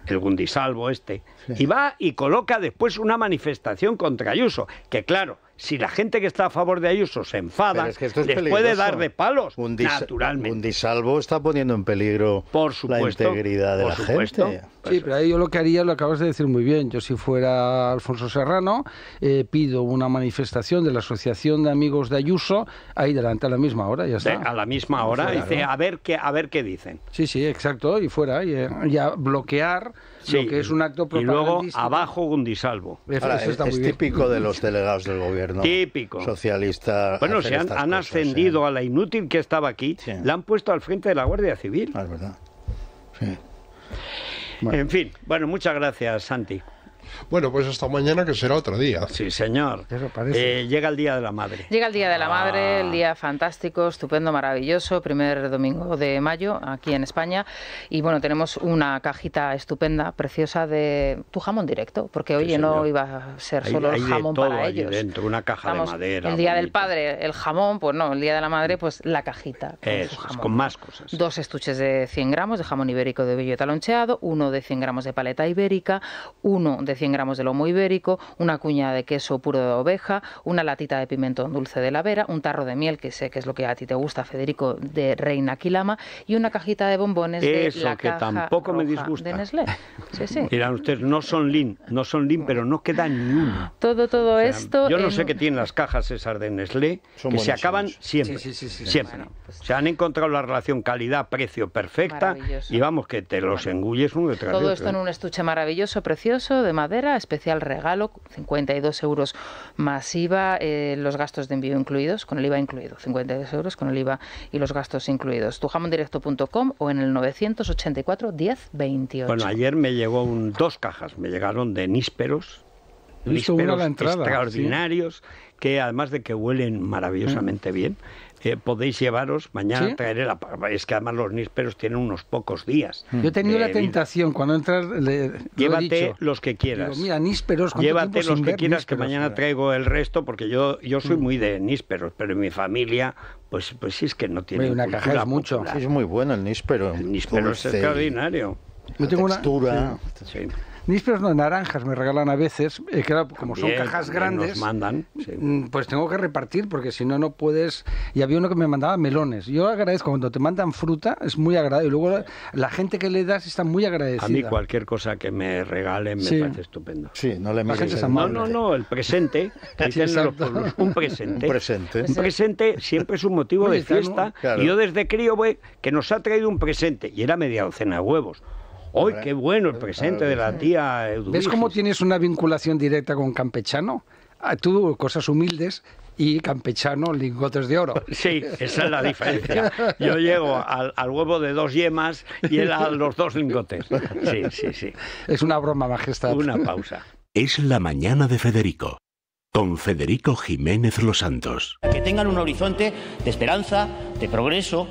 el Gundisalvo este, y va y coloca después una manifestación contra Ayuso, que claro, si la gente que está a favor de Ayuso se enfada, Pero es que esto es les peligroso. puede dar de palos, Un naturalmente. Un disalvo está poniendo en peligro Por supuesto, la integridad de por la supuesto. gente. Sí, pero ahí yo lo que haría, lo acabas de decir muy bien. Yo si fuera Alfonso Serrano, eh, pido una manifestación de la Asociación de Amigos de Ayuso ahí delante a la misma hora, ya De- está. a la misma hora, dice, a ver qué, a ver qué dicen. Sí, sí, exacto, y fuera, y, eh, ya bloquear Sí, lo que es un acto Y luego propagandístico. abajo Gundisalvo. Eso, Ahora, eso está es muy bien. típico de los delegados del gobierno Típico. socialista. Bueno, se han, han cosas, ascendido ¿eh? a la inútil que estaba aquí, Sí. la han puesto al frente de la Guardia Civil. Ah, es verdad. Sí. En fin, bueno, muchas gracias, Santi. Bueno, pues hasta mañana que será otro día. Sí, señor. Eso parece. Eh, llega el Día de la Madre. Llega el Día de la Madre, Ah. el día fantástico, estupendo, maravilloso, primer domingo de mayo aquí en España. Y bueno, tenemos una cajita estupenda, preciosa de tu jamón directo, porque oye, no iba a ser Hay- solo hay el de jamón todo para ellos. dentro, una caja de madera El Día del. Padre, el jamón, pues no, el Día de la Madre, pues la cajita. con Eso jamón. con más cosas. Dos estuches de 100 gramos de jamón ibérico de vello taloncheado, uno de 100 gramos de paleta ibérica, uno de 100 gramos de lomo ibérico, una cuña de queso puro de oveja, una latita de pimentón dulce de la vera, un tarro de miel, que sé que es lo que a ti te gusta, Federico, de Reina Quilama, y una cajita de bombones de Eso la que caja tampoco me roja disgusta. de Nestlé. Sí, sí. Dirán ustedes, no son lean, no son lean, pero no queda ni uno. Todo, todo O sea, esto. Yo no en sé qué tienen las cajas esas de Nestlé, Son que se acaban siempre. Sí, sí, sí, sí. siempre. Bueno, pues- Se han encontrado la relación calidad-precio perfecta y vamos, que te los engulles uno detrás de Todo otro, esto en un estuche maravilloso, precioso, de madera, especial regalo, 52 euros más IVA, eh, los gastos de envío incluidos, con el IVA incluido, 52 euros con el IVA y los gastos incluidos. Tujamondirecto.com o en el 984 10 28. Bueno, ayer me llegó un, dos cajas, me llegaron de nísperos, nísperos entrada, extraordinarios, que además de que huelen maravillosamente bien, eh, podéis llevaros, mañana ¿Sí? traeré la... Es que además los nísperos tienen unos pocos días. Yo he tenido la vida. tentación, cuando entras, le, lo he Llévate dicho. los que quieras. Digo, mira, nísperos, ¿cuánto Llévate los que quieras, que mañana traigo el resto, porque yo, yo soy muy de nísperos, pero en mi familia, pues, pues sí es que no tiene una caja es mucho. Sí, es muy bueno el níspero. El níspero es dulce extraordinario. Yo tengo una- textura. Sí. Nísperos no, naranjas me regalan a veces, eh, que como son cajas también grandes, Nos mandan. sí. mm, pues tengo que repartir, porque si no, no puedes... Y había uno que me mandaba melones. Yo agradezco, cuando te mandan fruta, es muy agradable. Y luego la, la gente que le das está muy agradecida. A mí cualquier cosa que me regalen me Sí. parece estupendo. Sí, no le mires No, no, no, el presente, que Sí, dicen los exacto. pueblos, un presente. Un presente. Un presente siempre es un motivo Oye, de fiesta. Claro. Y yo desde crío, güey, que nos ha traído un presente y era media docena de huevos. ¡Ay, qué bueno el presente de la tía Edurigis! ¿Ves cómo tienes una vinculación directa con campechano? Ah, Tú, cosas humildes, y campechano, lingotes de oro. Sí, esa es la diferencia. Yo llego al, al huevo de dos yemas y él a los dos lingotes. Sí, sí, sí. Es una broma, majestad. Una pausa. Es la mañana de Federico, con Federico Jiménez Los Santos. que tengan un horizonte de esperanza, de progreso,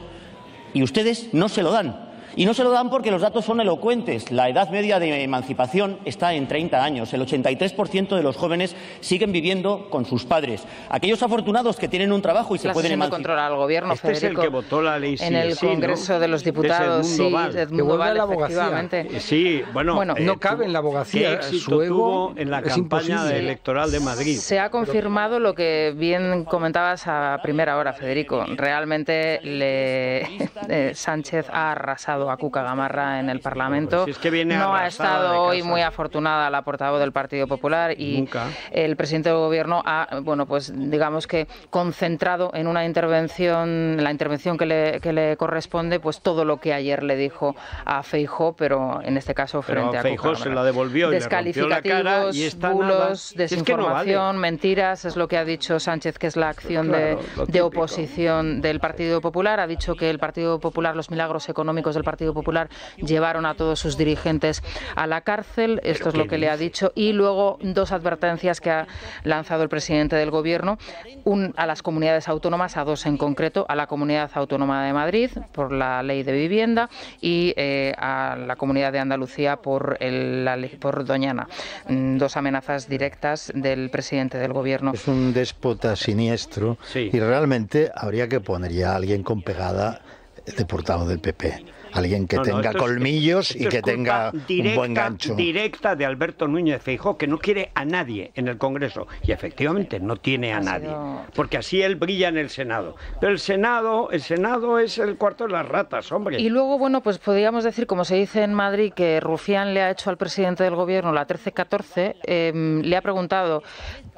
y ustedes no se lo dan. Y no se lo dan porque los datos son elocuentes. La edad media de emancipación está en 30 años. El 83% de los jóvenes siguen viviendo con sus padres. Aquellos afortunados que tienen un trabajo y se la pueden de emancipar. control al gobierno, Este es el que votó la ley en el sí, sí, ¿no? Congreso de los De Diputados, Edmundo sí, Val. de Edmundo Que Val, a la abogacía. efectivamente. Sí, bueno, Bueno, no tuvo- cabe en la abogacía, ¿Qué éxito su ego tuvo en la es campaña imposible. electoral de Madrid? Se ha confirmado lo que bien comentabas a primera hora, Federico. Realmente le- eh, Sánchez ha arrasado, a Cuca Gamarra en el Parlamento. Si es que viene no ha estado hoy muy afortunada la portavoz del Partido Popular y Nunca. el presidente del Gobierno ha, bueno, pues digamos que concentrado en una intervención, en la intervención que le, que le corresponde, pues todo lo que ayer le dijo a Feijó, pero en este caso Pero frente a Feijóo Cuca se la devolvió y le rompió la cara Descalificativos, y bulos, nada. Si es que no desinformación, vale. mentiras, es lo que ha dicho Sánchez, que es la acción Claro, de, de oposición del Partido Popular. Ha dicho que el Partido Popular, los milagros económicos del Partido Popular llevaron a todos sus dirigentes a la cárcel. Esto es lo ¿qué que le ha dicho. Y luego dos advertencias que ha lanzado el presidente del Gobierno un, a las comunidades autónomas, a dos en concreto, a la Comunidad Autónoma de Madrid por la ley de vivienda y eh, a la Comunidad de Andalucía por, el- la por Doñana. Mm, Dos amenazas directas del presidente del Gobierno. Es un déspota siniestro Sí. y realmente habría que poner ya a alguien con pegada de portavoz del PP. Alguien que No, tenga colmillos y que tenga un directa, buen gancho. Directa de Alberto Núñez Feijó, que no quiere a nadie en el Congreso. Y efectivamente no tiene a nadie. Porque así él brilla en el Senado. Pero el Senado, el Senado es el cuarto de las ratas, hombre. Y luego, bueno, pues podríamos decir, como se dice en Madrid, que Rufián le ha hecho al presidente del gobierno la 13-14, eh, le ha preguntado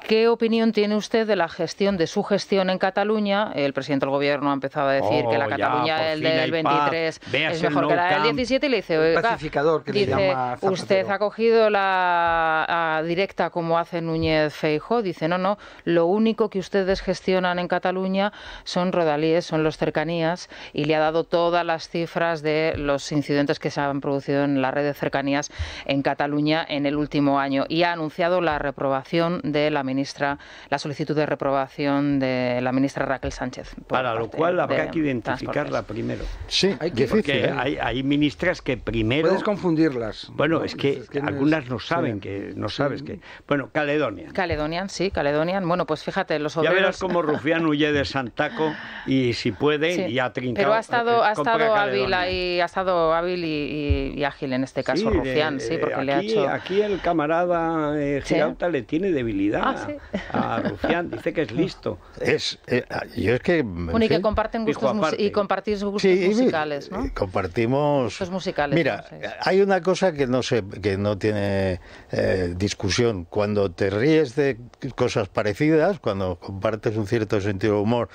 qué opinión tiene usted de la gestión, de su gestión en Cataluña. El presidente del gobierno ha empezado a decir Oh, que la ya, Cataluña fin hay del paz. 23 Véase es el mejor No que la del Camp. 17 y le dice, oiga, pacificador que le dice, llama Zapatero. usted ha cogido la a, directa como hace Núñez Feijó, dice, no, no, lo único que ustedes gestionan en Cataluña son rodalíes, son los cercanías, y le ha dado todas las cifras de los incidentes que se han producido en la red de cercanías en Cataluña en el último año, y ha anunciado la reprobación de la ministra, la solicitud de reprobación de la ministra Raquel Sánchez. Para lo cual habrá que identificarla primero. Sí, Hay que- difícil. Porque ¿eh? hay, hay ministras que primero... Puedes confundirlas. Bueno, es que, algunas no saben sí. que no sabes que. Bueno, Caledonia. Caledonian, sí, Caledonian. Bueno, pues fíjate, los Ya obreros... verás cómo Rufián huye de Santaco y si puede Sí, y ha trincado. Pero ha estado, eh, ha estado hábil ahí, ha estado hábil y, y- y ágil en este caso Sí, Rufián, de- sí, porque le ha hecho. Aquí el camarada eh. Girauta le tiene debilidad Ah, sí. a Rufián, dice que es listo. Es, eh, yo es que... en Bueno, y que comparten gustos y compartís gustos Sí, musicales, ¿no? eh, compartimos. Gustos musicales, Mira, hay una cosa que no sé, que no tiene eh, discusión. Cuando te ríes de cosas parecidas, cuando compartes un cierto sentido de humor,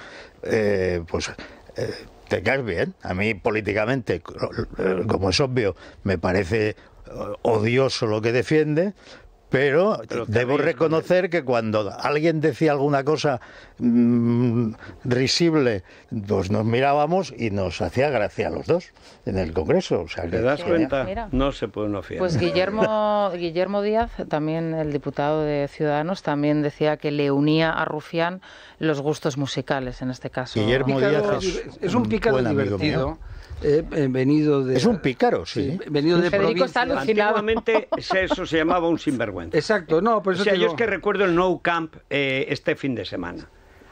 eh, pues eh, te caes bien. A mí políticamente, como es obvio, me parece odioso lo que defiende. Pero, debo reconocer que cuando alguien decía alguna cosa mm, risible, pues nos mirábamos y nos hacía gracia a los dos en el Congreso. O sea, que ¿Te das cuenta? mira. No se puede uno fiar. Pues Guillermo, Guillermo Díaz, también el diputado de Ciudadanos, también decía que le unía a Rufián los gustos musicales, en este caso. Guillermo Pícaro, Díaz es es un un pícaro buen amigo divertido. Eh, eh, venido de, Es un pícaro, sí. venido de Federico está alucinado. Antiguamente eso se llamaba un sinvergüenza. Exacto, no, por O eso sea, te yo es que recuerdo el No Camp eh, este fin de semana.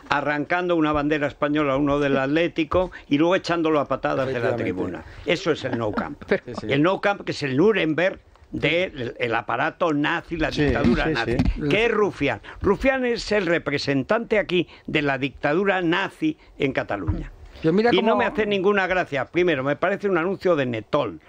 Arrancando una bandera española a uno del Atlético y luego echándolo a patadas de la tribuna. Eso es el No Camp. El No Camp, que es el Nuremberg del el aparato nazi, la Sí, dictadura sí, nazi. sí. ¿Qué es Rufián? Rufián es el representante aquí de la dictadura nazi en Cataluña. Pero mira y cómo- no me hace ninguna gracia. Primero, me parece un anuncio de Netol.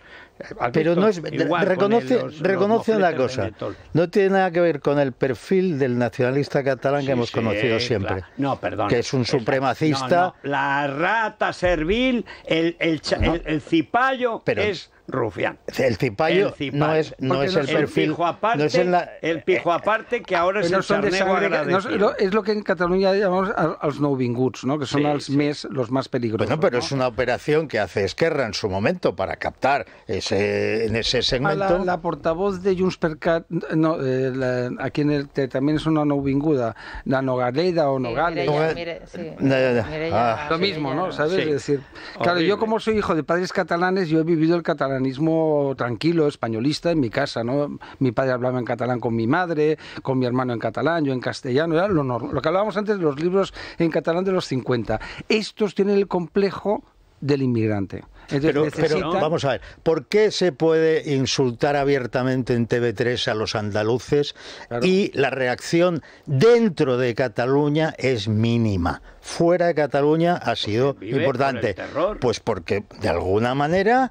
¿Has Pero no es, Igual con reconoce, los- reconoce los una cosa, no tiene nada que ver con el perfil del nacionalista catalán Sí, que hemos sí, conocido siempre. claro. No, perdón. Que es un supremacista. No, no. La rata servil, el, el, el- el cipayo Pero- es rufián. El cipayo El cipayo. no es, no es no el son- perfil. pijo aparte, no es en la- el pijo aparte que ahora es el són de sangre, no, no, es lo que en Cataluña llamamos a- als nouvinguts, ¿no? que son Sí, los, sí. més, los más peligrosos. Bueno, pero ¿no? es una operación que hace Esquerra en su momento para captar ese, en ese segmento. La, la portavoz de Junts per Cat, no, eh, la- aquí en el que también es una nouvinguda, la Nogaleda o Sí, Nogales. Mireia, No, mire- sí, no, no, no. Ah. Lo mismo, ¿no? ¿Sabes? Sí. Es decir, claro, Horrible. yo como soy hijo de padres catalanes, yo he vivido el catalanismo tranquilo, españolista en mi casa, ¿no? Mi padre hablaba en catalán con mi madre, con mi hermano en catalán, yo en castellano, era lo, norm- lo que hablábamos antes de los libros en catalán de los 50. Estos tienen el complejo del inmigrante. Entonces Pero, vamos a ver, ¿por qué se puede insultar abiertamente en TV3 a los andaluces Claro. y la reacción dentro de Cataluña es mínima? Fuera de Cataluña ha sido importante. Pues porque de alguna manera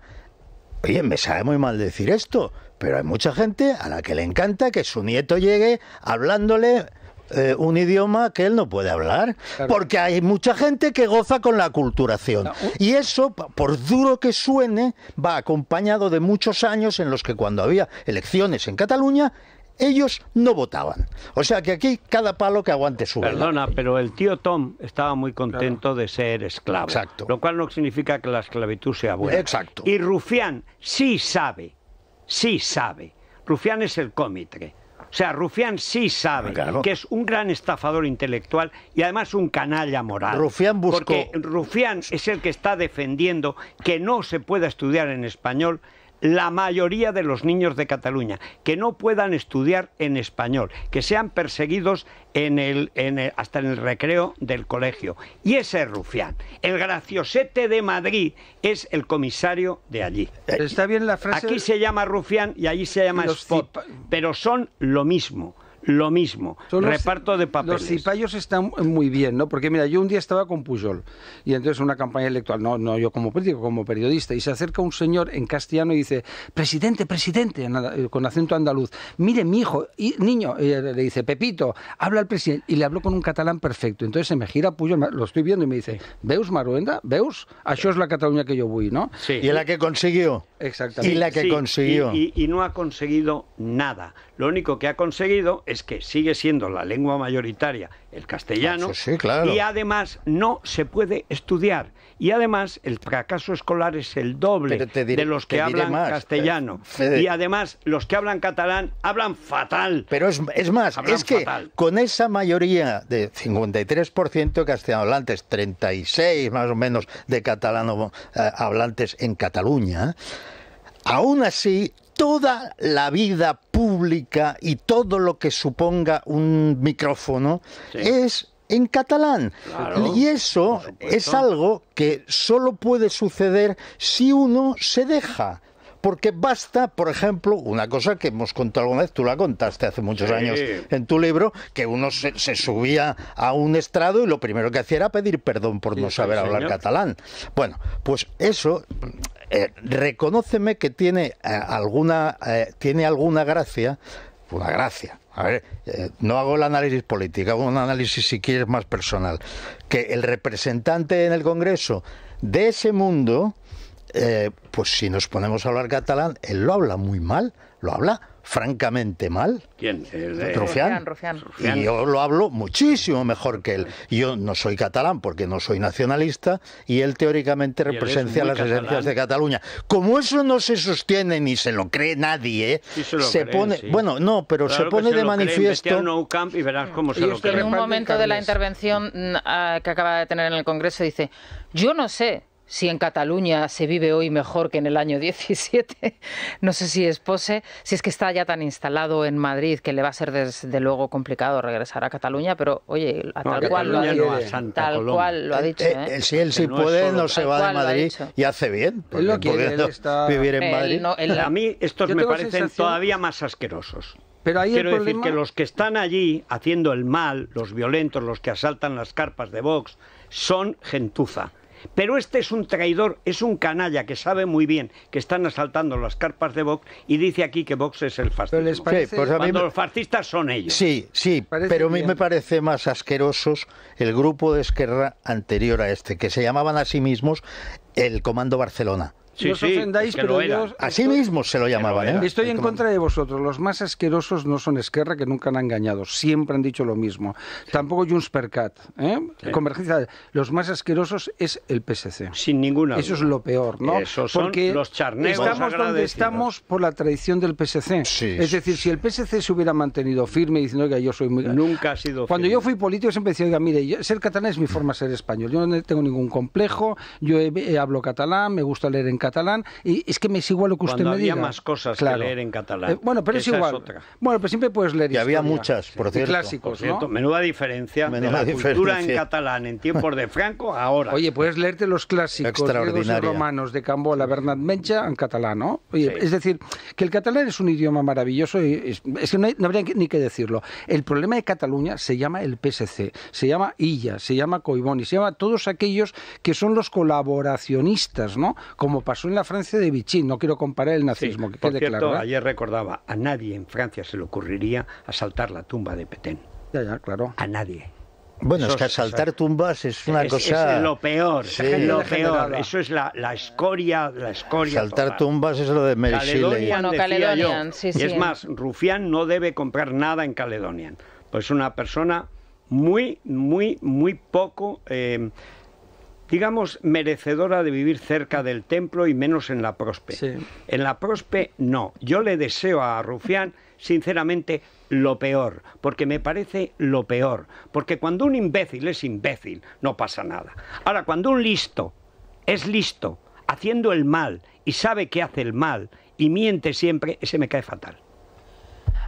Oye, me sabe muy mal decir esto, pero hay mucha gente a la que le encanta que su nieto llegue hablándole eh, un idioma que él no puede hablar, porque hay mucha gente que goza con la culturación. Y eso, por duro que suene, va acompañado de muchos años en los que cuando había elecciones en Cataluña, ellos no votaban. O sea que aquí cada palo que aguante su vela. Perdona, pero el tío Tom estaba muy contento de ser esclavo. Exacto. Lo cual no significa que la esclavitud sea buena. Exacto. Y Rufián sí sabe, sí sabe. Rufián es el cómitre. O sea, Rufián sí sabe Claro. que es un gran estafador intelectual y además un canalla moral. Rufián buscó- Porque Rufián es el que está defendiendo que no se pueda estudiar en español la mayoría de los niños de Cataluña, que no puedan estudiar en español, que sean perseguidos en el, en el- hasta en el recreo del colegio. Y ese es Rufián. El graciosete de Madrid es el comisario de allí. Está bien la frase. Aquí se llama Rufián y allí se llama Spot, pero son lo mismo, lo mismo. Son los- Reparto de papeles. Los cipayos están muy bien, ¿no? Porque mira, yo un día estaba con Pujol y entonces una campaña electoral, no, no yo como político, como periodista, y se acerca un señor en castellano y dice, presidente, presidente, eh, con acento andaluz, mire mi hijo, y, niño, y le dice, Pepito, habla al presidente, y le habló con un catalán perfecto. Entonces se me gira Pujol, lo estoy viendo y me dice, ¿veus Maruenda? ¿Veus? Això es la Cataluña que yo voy, ¿no? Sí. Y la que consiguió. Exactamente. Y la que Sí, consiguió. Y, y- y no ha conseguido nada. Lo único que ha conseguido es que sigue siendo la lengua mayoritaria el castellano. Eso sí, claro. Y además no se puede estudiar. Y además el fracaso escolar es el doble diré- de los que hablan más, castellano. Fede. Y además los que hablan catalán hablan fatal. Pero es, es más, Hablan es que fatal. con esa mayoría de 53% de castellano hablantes, 36 más o menos de catalano eh, hablantes en Cataluña, aún así toda la vida pública y todo lo que suponga un micrófono Sí. es en catalán. Claro, y eso es algo que solo puede suceder si uno se deja. Porque basta, por ejemplo, una cosa que hemos contado alguna vez, tú la contaste hace muchos Sí. años en tu libro, que uno se, se subía a un estrado y lo primero que hacía era pedir perdón por no saber hablar señor. catalán. Bueno, pues eso, eh, reconóceme que tiene eh, alguna, eh, tiene alguna gracia, una gracia. A ver, no hago el análisis político, hago un análisis, si quieres, más personal. Que el representante en el Congreso de ese mundo, eh, pues si nos ponemos a hablar catalán, él lo habla muy mal, lo habla francamente mal. ¿Quién? El de- Rufián. Rufián, Rufián. Y yo lo hablo muchísimo mejor que él. Yo no soy catalán porque no soy nacionalista y él teóricamente representa las catalán. esencias de Cataluña. Como eso no se sostiene ni se lo cree nadie, Sí se lo creen, pone, sí. bueno, no, pero Claro se pone de manifiesto. Camp y verás cómo se Y lo creen. En un momento de la intervención mm, ah, que acaba de tener en el Congreso dice, yo no sé si en Cataluña se vive hoy mejor que en el año 17. No sé si es pose, si es que está ya tan instalado en Madrid que le va a ser desde luego complicado regresar a Cataluña, pero oye, a No, a tal cual lo ha no, a Santa tal cual lo ha dicho. Eh, ¿eh? eh, si él sí no puede, solo no se va de Madrid y hace bien. porque- Él lo quiere, él no está- vivir en Él Madrid. no- él- A mí estos me parecen sensación- todavía más asquerosos. Pero ahí Quiero el decir que los que están allí haciendo el mal, los violentos, los que asaltan las carpas de Vox, son gentuza. Pero este es un traidor, es un canalla que sabe muy bien que están asaltando las carpas de Vox y dice aquí que Vox es el fascismo. Pero les parece... pues a mí Cuando me- los fascistas son ellos. Sí, sí, Parece pero a mí bien. me parece más asquerosos el grupo de Esquerra anterior a este, que se llamaban a sí mismos el Comando Barcelona. Sí, no os sí, ofendáis, es que pero lo eran. yo- A sí mismos se lo llamaban, era. ¿eh? Estoy en contra de vosotros. Los más asquerosos no son Esquerra, que nunca han engañado. Siempre han dicho lo mismo. Tampoco Junts per Cat. ¿eh? Convergencia. Los más asquerosos es el PSC. Sin ninguna Eso es duda. lo peor, ¿no? Esos son Porque los charnegos estamos donde estamos por la tradición del PSC. Sí, es decir, si el PSC se hubiera mantenido firme diciendo que yo soy muy... Nunca ha sido Cuando firme. yo fui político siempre decía, oiga, mire, yo- ser catalán es mi forma de ser español. Yo no tengo ningún complejo, yo he- he- hablo catalán, me gusta leer en catalán, y es que me es igual lo que usted Cuando me había diga. más cosas que leer en catalán, Eh, bueno, pero es esa es igual. otra. Bueno, pero siempre puedes leer Y había muchas, por Y cierto. clásicos, Por cierto, ¿no? menuda diferencia Menuda de la cultura en catalán en tiempos de Franco ahora. Oye, puedes leerte los clásicos griegos y romanos de Cambola, Bernat Mencha en catalán, ¿no? Oye, Sí. Es decir, que el catalán es un idioma maravilloso y es, es que no, hay- no habría ni que decirlo. El problema de Cataluña se llama el PSC, se llama Illa, se llama Coiboni, se llama todos aquellos que son los colaboracionistas, ¿no? Como pasó en la Francia de Vichy. No quiero comparar el Sí, nazismo, que por quede cierto, claro. ¿eh? ayer recordaba, a nadie en Francia se le ocurriría asaltar la tumba de Petén. Ya, ya, claro. A nadie. Bueno, Eso es que es- asaltar tumbas es una es, cosa... es lo peor, Sí. lo peor. Eso es la, la escoria, la escoria. Saltar total. tumbas es lo de Mary Shelley. Caledonian, Bueno, Caledonian, yo. sí, Y sí. es más, Rufián no debe comprar nada en Caledonian. Pues una persona muy, muy, muy poco, eh, digamos, merecedora de vivir cerca del templo y menos en la Prospe. Sí. En la Prospe, no. Yo le deseo a Rufián, sinceramente, lo peor, porque me parece lo peor. Porque cuando un imbécil es imbécil, no pasa nada. Ahora, cuando un listo es listo, haciendo el mal y sabe que hace el mal y miente siempre, ese me cae fatal.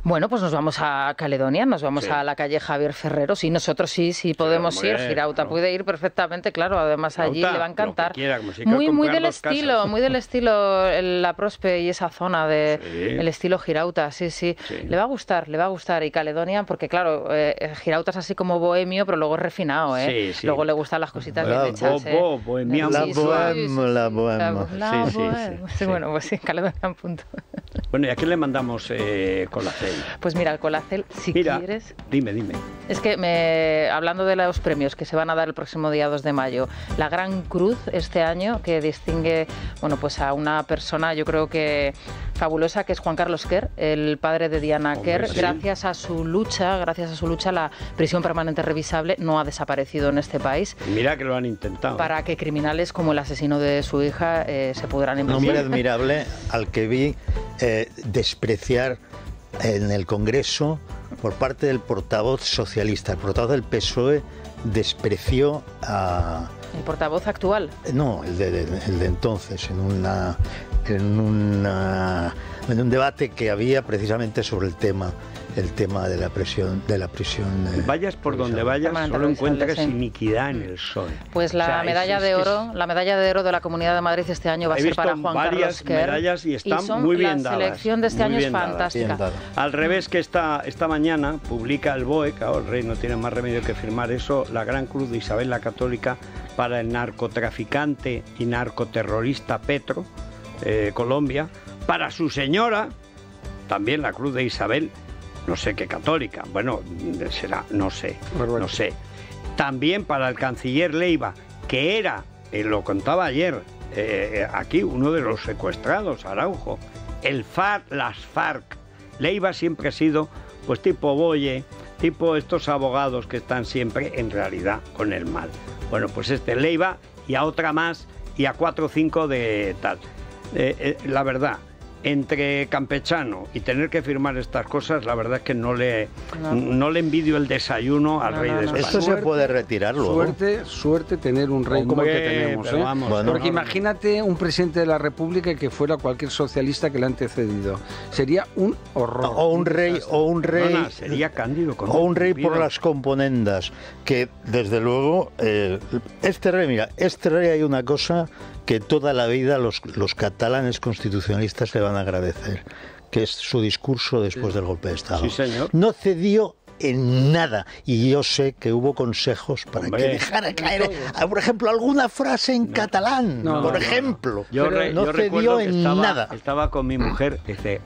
Bueno, pues nos vamos a Caledonia, nos vamos Sí. a la calle Javier Ferrero. Sí, nosotros sí, sí podemos ir. Girauta claro. puede ir perfectamente, claro. Además allí le va a encantar. quiera, como si muy, muy del estilo, casas. muy del estilo el- la Prospe y esa zona de Sí. el estilo Girauta. Sí, sí, Sí. Le va a gustar, le va a gustar. Y Caledonia, porque claro, eh, Girauta es así como bohemio, pero luego es refinado, ¿eh? Sí, sí. Luego le gustan las cositas La bien hechas. bo- ¿eh? bo- bohemia. La sí, la bohème. La Sí, sí, sí, Sí, Bueno, pues sí, Caledonia en punto. Bueno, ¿y a quién le mandamos eh, colacel? Pues mira, el Colacel, si Mira, quieres. dime, dime. Es que me, hablando de los premios que se van a dar el próximo día 2 de mayo, la Gran Cruz este año que distingue bueno, pues a una persona yo creo que fabulosa que es Juan Carlos Kerr, el padre de Diana Hombre, Kerr. sí. Gracias a su lucha, gracias a su lucha la prisión permanente revisable no ha desaparecido en este país Mira que lo han intentado. para que criminales como el asesino de su hija eh, se pudieran Un hombre investigar. admirable al que vi eh, despreciar en el Congreso por parte del portavoz socialista. El portavoz del PSOE despreció a... El portavoz actual. No, el de, el de entonces, en una, en una en un debate que había precisamente sobre el tema el tema de la presión de la prisión eh, Vayas por donde vayas, solo encuentras sí. iniquidad en el PSOE. Pues la O sea, es- medalla es- de es- oro, la medalla de oro de la Comunidad de Madrid este año va a ser visto para Juan varias Carlos Kerr. medallas y están son- muy bien La dadas, selección de este muy año es dadas, fantástica. Al revés que esta, esta mañana publica el BOE, claro, el rey no tiene más remedio que firmar eso, la Gran Cruz de Isabel la Católica para el narcotraficante y narcoterrorista Petro, eh, Colombia, para su señora, también la Cruz de Isabel, no sé qué católica, bueno, será, no sé, no sé. También para el canciller Leiva, que era, eh, lo contaba ayer, eh, eh, aquí uno de los secuestrados, Araujo, el FARC, las FARC. Leiva siempre ha sido, pues tipo Boye, tipo estos abogados que están siempre en realidad con el mal. Bueno, pues este Leiva y a otra más y a cuatro o cinco de tal. Eh, eh, la verdad, entre campechano y tener que firmar estas cosas, la verdad es que no le, No. no, le envidio el desayuno al No, rey no, de. España. esto se puede retirar luego Suerte, suerte tener un rey como el que tenemos. ¿eh? vamos, Bueno. Porque no, imagínate un presidente de la República que fuera cualquier socialista que le ha antecedido. Sería un horror. o un rey o un rey no, sería cándido con o un rey por las componendas que desde luego eh, este rey mira este rey hay una cosa que toda la vida los, los catalanes constitucionalistas le van a agradecer que es su discurso después del golpe de estado. Sí, señor. no cedió en nada y yo sé que hubo consejos para Hombre. que dejara caer ah, por ejemplo alguna frase en catalán No, por ejemplo. Yo, re- no yo cedió recuerdo que en estaba, nada. estaba con mi mujer, dice,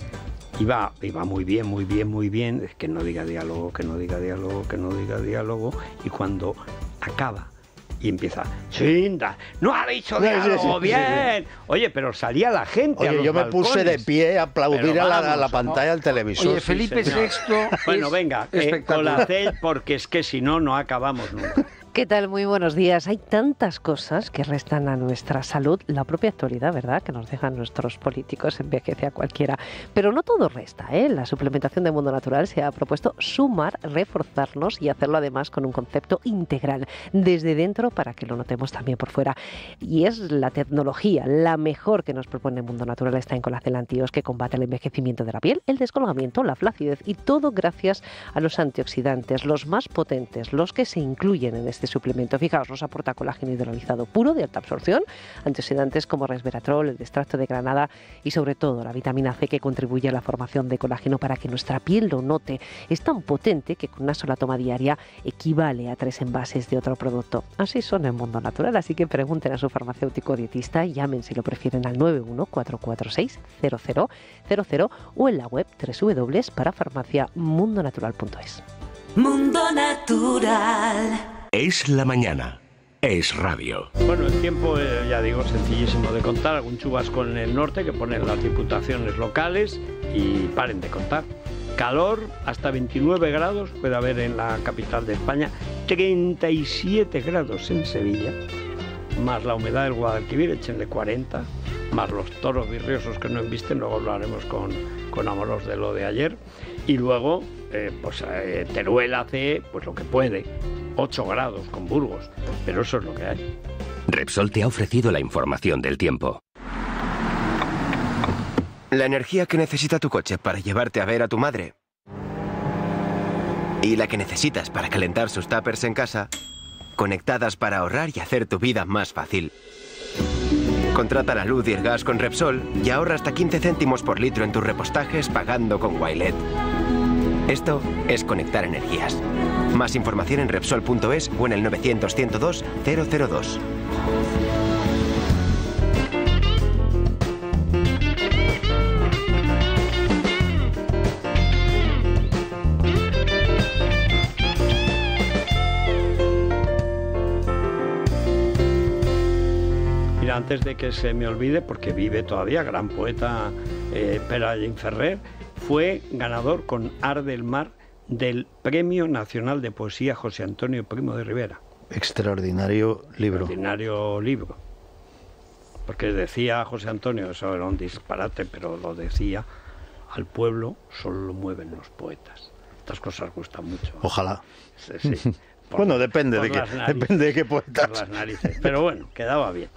iba, iba muy bien, muy bien, muy bien, es que no diga diálogo, que no diga diálogo, que no diga diálogo, y cuando acaba y empieza, Chinda, no ha dicho Sí, sí, diálogo, sí, sí, bien. Oye, pero salía la gente. a Oye, los yo me puse de pie a aplaudir a la, a la pantalla del televisor. Oye, Felipe. VI. Bueno, venga, eh, espectacular. Colacel, porque es que si no, no acabamos nunca. ¿Qué tal? Muy buenos días. Hay tantas cosas que restan a nuestra salud, la propia actualidad, ¿verdad? Que nos dejan nuestros políticos, envejece a cualquiera. Pero no todo resta, ¿eh? La suplementación de Mundo Natural se ha propuesto sumar, reforzarnos y hacerlo además con un concepto integral, desde dentro para que lo notemos también por fuera. Y es la tecnología, la mejor que nos propone Mundo Natural está en Colacel Antios, que combate el envejecimiento de la piel, el descolgamiento, la flacidez y todo gracias a los antioxidantes, los más potentes, los que se incluyen en este este suplemento. Fijaos, nos aporta colágeno hidrolizado puro de alta absorción, antioxidantes como resveratrol, el extracto de granada y sobre todo la vitamina C que contribuye a la formación de colágeno para que nuestra piel lo note. Es tan potente que con una sola toma diaria equivale a tres envases de otro producto. Así son en el mundo natural, así que pregunten a su farmacéutico dietista y llamen si lo prefieren al 914460000 o en la web www.parafarmaciamundonatural.es. Mundo Natural. Es la mañana. Es radio. Bueno, el tiempo, eh, ya digo, sencillísimo de contar. Algún chubasco en el norte que ponen las diputaciones locales y paren de contar. Calor hasta 29 grados puede haber en la capital de España, 37 grados en Sevilla, más la humedad del Guadalquivir, échenle 40, más los toros virriosos que no embisten, luego hablaremos con, con Amoros de lo de ayer, y luego eh, pues eh, Teruel hace pues lo que puede, 8 grados con Burgos, pero eso es lo que hay. Repsol te ha ofrecido la información del tiempo. La energía que necesita tu coche para llevarte a ver a tu madre. Y la que necesitas para calentar sus tuppers en casa, conectadas para ahorrar y hacer tu vida más fácil. Contrata la luz y el gas con Repsol y ahorra hasta 15 céntimos por litro en tus repostajes pagando con Wilet. Esto es conectar energías. Más información en Repsol.es o en el 900 102 002. Mira, antes de que se me olvide, porque vive todavía, gran poeta eh, Ferrer, fue ganador con Ar del Mar del Premio Nacional de Poesía José Antonio Primo de Rivera. Extraordinario libro. Extraordinario libro. Porque decía José Antonio, eso era un disparate, pero lo decía, al pueblo solo lo mueven los poetas. Estas cosas gustan mucho. Ojalá. Sí, sí. Por- bueno, depende de, narices, depende de qué por poetas. las narices. Pero bueno, quedaba bien.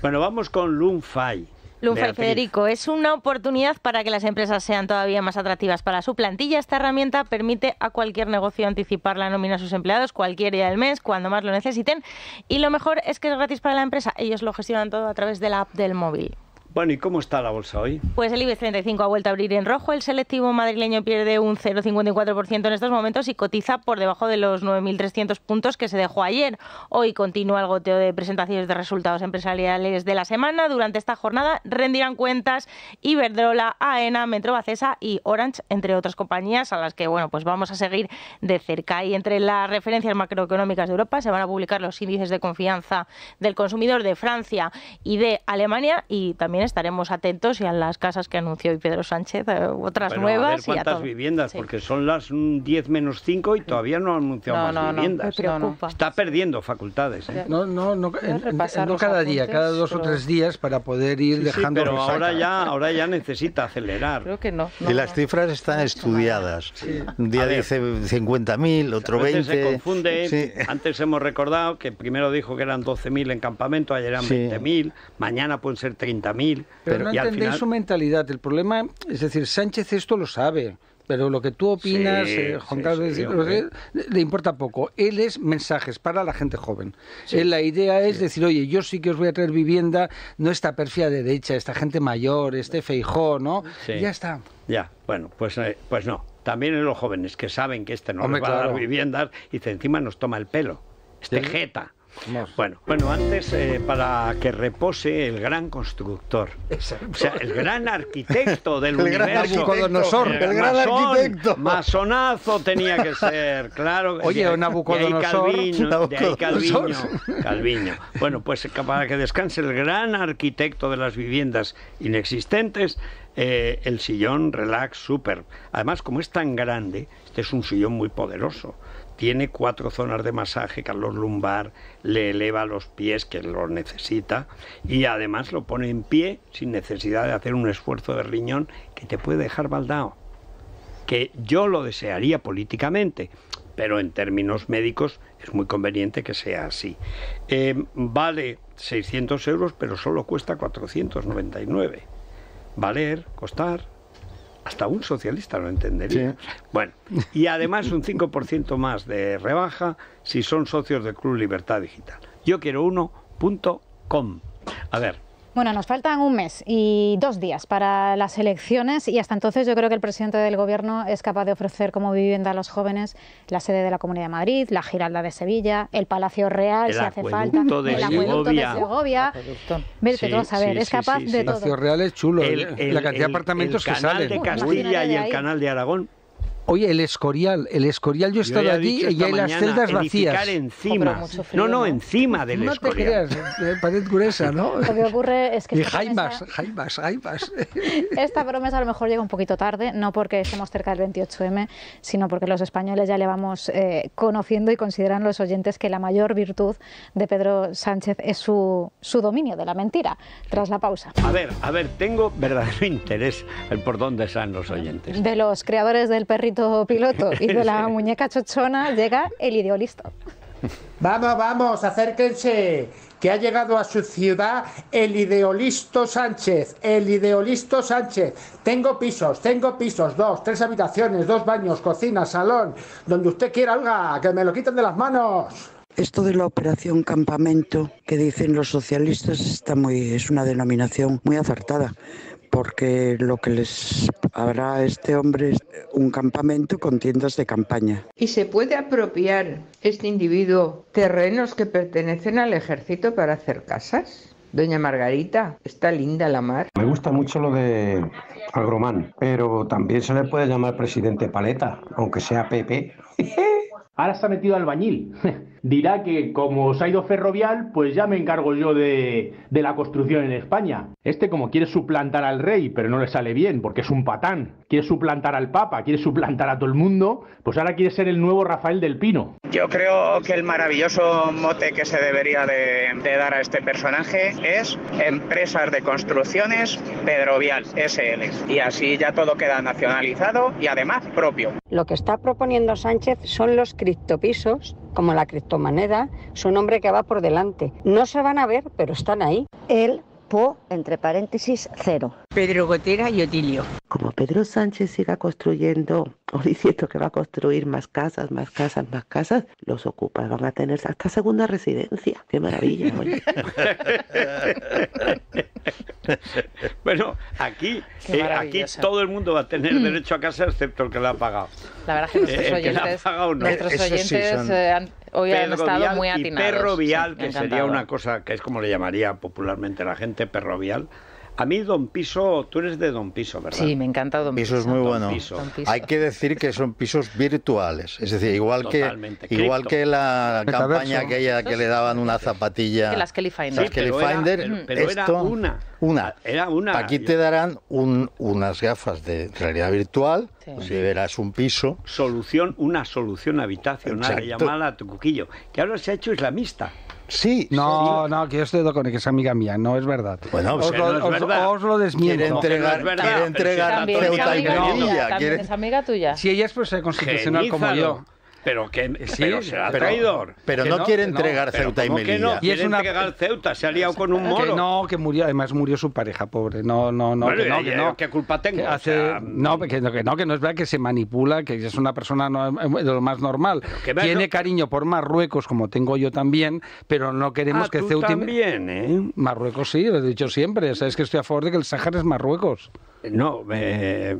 Bueno, vamos con Lun Fai. Lunfa y. Federico, es una oportunidad para que las empresas sean todavía más atractivas para su plantilla. Esta herramienta permite a cualquier negocio anticipar la nómina a sus empleados cualquier día del mes, cuando más lo necesiten. Y lo mejor es que es gratis para la empresa. Ellos lo gestionan todo a través de la app del móvil. Bueno, ¿y cómo está la bolsa hoy? Pues el IBEX 35 ha vuelto a abrir en rojo. El selectivo madrileño pierde un 0,54% en estos momentos y cotiza por debajo de los 9.300 puntos que se dejó ayer. Hoy continúa el goteo de presentaciones de resultados empresariales de la semana. Durante esta jornada rendirán cuentas Iberdrola, AENA, Metrobacesa y Orange, entre otras compañías a las que bueno, pues vamos a seguir de cerca. Y entre las referencias macroeconómicas de Europa se van a publicar los índices de confianza del consumidor de Francia y de Alemania y también estaremos atentos y a las casas que anunció hoy Pedro Sánchez, eh, otras Bueno, a ver nuevas y a cuántas todo. viviendas, Sí. porque son las mm, 10 menos 5 y todavía no ha anunciado No, más no, no, viviendas. me preocupa. Está perdiendo facultades. ¿eh? No, no, no, en- no cada día, cada dos o pero- tres días para poder ir Sí, sí, dejando pero resaca. ahora ya, ahora ya necesita acelerar. Creo que no. Y las cifras están estudiadas. Un día dice 50.000, otro a veces 20. se confunde. Sí. Antes hemos recordado que primero dijo que eran 12.000 en campamento, ayer eran Sí. 20.000, mañana pueden ser 30.000. Pero no entendéis final, su mentalidad. El problema, es decir, Sánchez esto lo sabe. Pero lo que tú opinas, Sí, eh, Juan sí, Carlos, sí, decir, hombre. le, le importa poco. Él es mensajes para la gente joven. Él, la idea es decir, oye, yo sí que os voy a traer vivienda, no esta perfia derecha, esta gente mayor, este feijó, ¿no? Ya está. Ya, bueno, pues, eh, pues no. También en los jóvenes que saben que este no Hombre, les va a dar viviendas y que encima nos toma el pelo. Este jeta. Vamos. Bueno, bueno, antes eh, para que repose el gran constructor, o sea, el gran arquitecto del El gran universo, Nabucodonosor, el gran masón, arquitecto. Masonazo tenía que ser, claro. Oye, de- de ahí Nabucodonosor, de ahí Nabucodonosor. Calviño, Calviño. Bueno, pues para que descanse el gran arquitecto de las viviendas inexistentes, eh, el sillón Relax Super. Además, como es tan grande, este es un sillón muy poderoso. Tiene cuatro zonas de masaje, calor lumbar, le eleva los pies que lo necesita y además lo pone en pie sin necesidad de hacer un esfuerzo de riñón que te puede dejar baldao que yo lo desearía políticamente, pero en términos médicos es muy conveniente que sea así. Eh, vale 600 euros, pero solo cuesta 499. Valer, costar Hasta un socialista lo entendería. Bueno, y además un 5% más de rebaja si son socios del Club Libertad Digital. Yo quiero uno.com. A ver, Bueno, nos faltan un mes y dos días para las elecciones y hasta entonces yo creo que el presidente del Gobierno es capaz de ofrecer como vivienda a los jóvenes la sede de la Comunidad de Madrid, la Giralda de Sevilla, el Palacio Real El si hace falta, acueducto de el acueducto de Segovia. Vete Sí, tú a saber, sí, es sí, capaz sí, de todo. Palacio Real es chulo, el, eh, la cantidad de el- apartamentos el que canal salen. de Imagínate Castilla y de el canal de Aragón. Oye, el Escorial, el Escorial, yo he estado allí y hay las celdas vacías. encima. no, no, encima del No te Escorial. creas, eh, pared gruesa, ¿no? Lo que ocurre es que Y jaimas, promesa- jaimas, jaimas. Esta promesa a lo mejor llega un poquito tarde, no porque estemos cerca del 28M, sino porque los españoles ya le vamos eh, conociendo y consideran los oyentes que la mayor virtud de Pedro Sánchez es su, su dominio de la mentira. Tras la pausa. A ver, a ver, tengo verdadero interés en por dónde están los oyentes. De los creadores del perrito piloto y de la muñeca chochona llega el ideolista. Vamos, vamos, acérquense, que ha llegado a su ciudad el ideolisto Sánchez, el ideolisto Sánchez. Tengo pisos, tengo pisos, dos, tres habitaciones, dos baños, cocina, salón, donde usted quiera, Olga, que me lo quiten de las manos. Esto de la operación campamento que dicen los socialistas está muy, es una denominación muy acertada, porque lo que les habrá a este hombre es un campamento con tiendas de campaña. ¿Y se puede apropiar este individuo terrenos que pertenecen al ejército para hacer casas? Doña Margarita, está linda la mar. Me gusta mucho lo de Agromán, pero también se le puede llamar presidente paleta, aunque sea PP. Ahora se ha metido albañil. Dirá que como se ha ido ferrovial, pues ya me encargo yo de, de la construcción en España. Este como quiere suplantar al rey, pero no le sale bien, porque es un patán. Quiere suplantar al papa, quiere suplantar a todo el mundo, pues ahora quiere ser el nuevo Rafael del Pino. Yo creo que el maravilloso mote que se debería de, de dar a este personaje es Empresas de Construcciones Pedro Vial, SL. Y así ya todo queda nacionalizado y además propio. Lo que está proponiendo Sánchez son los criptopisos, como la criptomoneda, su nombre que va por delante. No se van a ver, pero están ahí. El po, entre paréntesis, cero. Pedro Gotera y Otilio. Como Pedro Sánchez siga construyendo o diciendo que va a construir más casas, más casas, más casas, los ocupas van a tener hasta segunda residencia. Qué maravilla, oye. Bueno, aquí, eh, aquí todo el mundo va a tener Mm. derecho a casa excepto el que la ha pagado. La verdad es que nuestros Eh, el que la ha oyentes, pagado no. nuestros sí oyentes son eh, han- hoy han estado Vial muy y atinados. perro vial, Sí, que sería una cosa que es como le llamaría popularmente la gente, perro vial. A mí, Don Piso, tú eres de Don Piso, ¿verdad? Sí, me encanta Don Piso es muy Don bueno. Piso. Piso. Hay que decir que son pisos virtuales, es decir, igual que igual cripto. que la Metaverso. campaña aquella que le daban una zapatilla. Que las Kelly Finder. Las Kelly pero era- Finder, pero- pero era esto- una. Una. Era una. Aquí te darán un- unas gafas de realidad virtual, si verás un piso. Solución, una solución habitacional, Exacto. llamaba a Tucuquillo, que ahora se ha hecho islamista. Sí. No, no, que yo estoy con que es amiga mía, no es verdad. Bueno, os, lo, no es os- verdad. os lo desmiento. Quiere entregar- No es verdad, quiere entregar También Ceuta y Melilla. También es amiga tuya. Si ella es profesora constitucional como yo. Pero que Sí, pero será pero- traidor. Pero Que no, no, quiere que no. entregar Ceuta y ¿cómo que Melilla. no? Y es Quiere una- entregar Ceuta, se ha liado con un Que moro. no, que murió, además murió su pareja, pobre. No, no, no, Bueno, que no, que no. ¿Qué culpa tengo? Que O hace- sea, no, que, no, que no, que no es verdad que se manipula, que es una persona no- de lo más normal. que Tiene no- cariño por Marruecos, como tengo yo también, pero no queremos Ah, que tú Ceuta y- también, ¿eh? Marruecos sí, lo he dicho siempre. Sabes que estoy a favor de que el Sáhara es Marruecos. No, eh,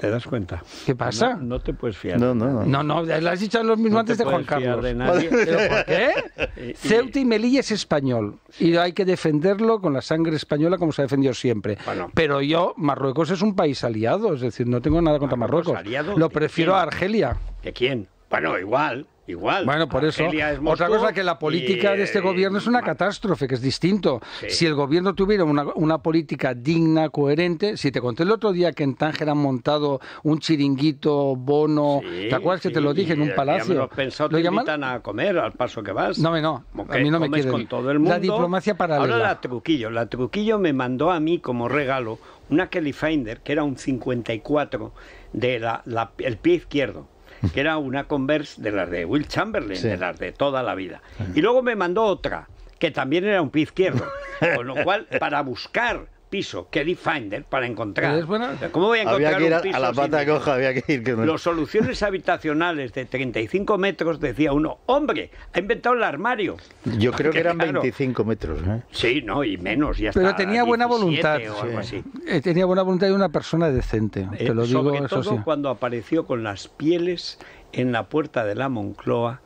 ¿te das cuenta? ¿Qué pasa? No, no te puedes fiar. No, no, no. No, no, lo has dicho lo mismo No antes te de Juan puedes fiar Carlos. de nadie. ¿Pero por qué? Y- y- Ceuta y Melilla es español y hay que defenderlo con la sangre española como se ha defendido siempre. Bueno. Pero yo, Marruecos es un país aliado, es decir, no tengo nada contra Marruecos, Marruecos. aliado Lo prefiero a Argelia. ¿De quién? Bueno, igual, igual. Bueno, por eso. Es Otra cosa que la política y, de este gobierno es una catástrofe, que es distinto. Sí. Si el gobierno tuviera una, una política digna, coherente, si te conté el otro día que en Tánger han montado un chiringuito, bono, Sí, ¿te acuerdas que te lo dije en un ya me palacio? lo pensado, Lo te llaman- invitan a comer al paso que vas. No, me no. A mí no me quieren. con todo el mundo. La diplomacia paralela. Ahora la Truquillo. La Truquillo me mandó a mí como regalo una Kelly Finder, que era un 54 de la, la- el pie izquierdo. Que era una Converse de las de Will Chamberlain, Sí. de las de toda la vida. Y luego me mandó otra, que también era un pie izquierdo. Con lo cual, para buscar piso, que di Finder para encontrar. ¿Es buena? ¿Cómo voy a encontrar Había que ir un a, piso a la pata coja, había que ir. Que no- Los soluciones habitacionales de 35 metros, decía uno, hombre, ha inventado el armario. Yo creo que eran Claro. 25 metros. ¿eh? Sí, no, y menos, ya Pero está, tenía buena 17 voluntad. o algo así. Eh, tenía buena voluntad y una persona decente. Eh, te lo digo, sobre eso todo sí. cuando apareció con las pieles en la puerta de la Moncloa,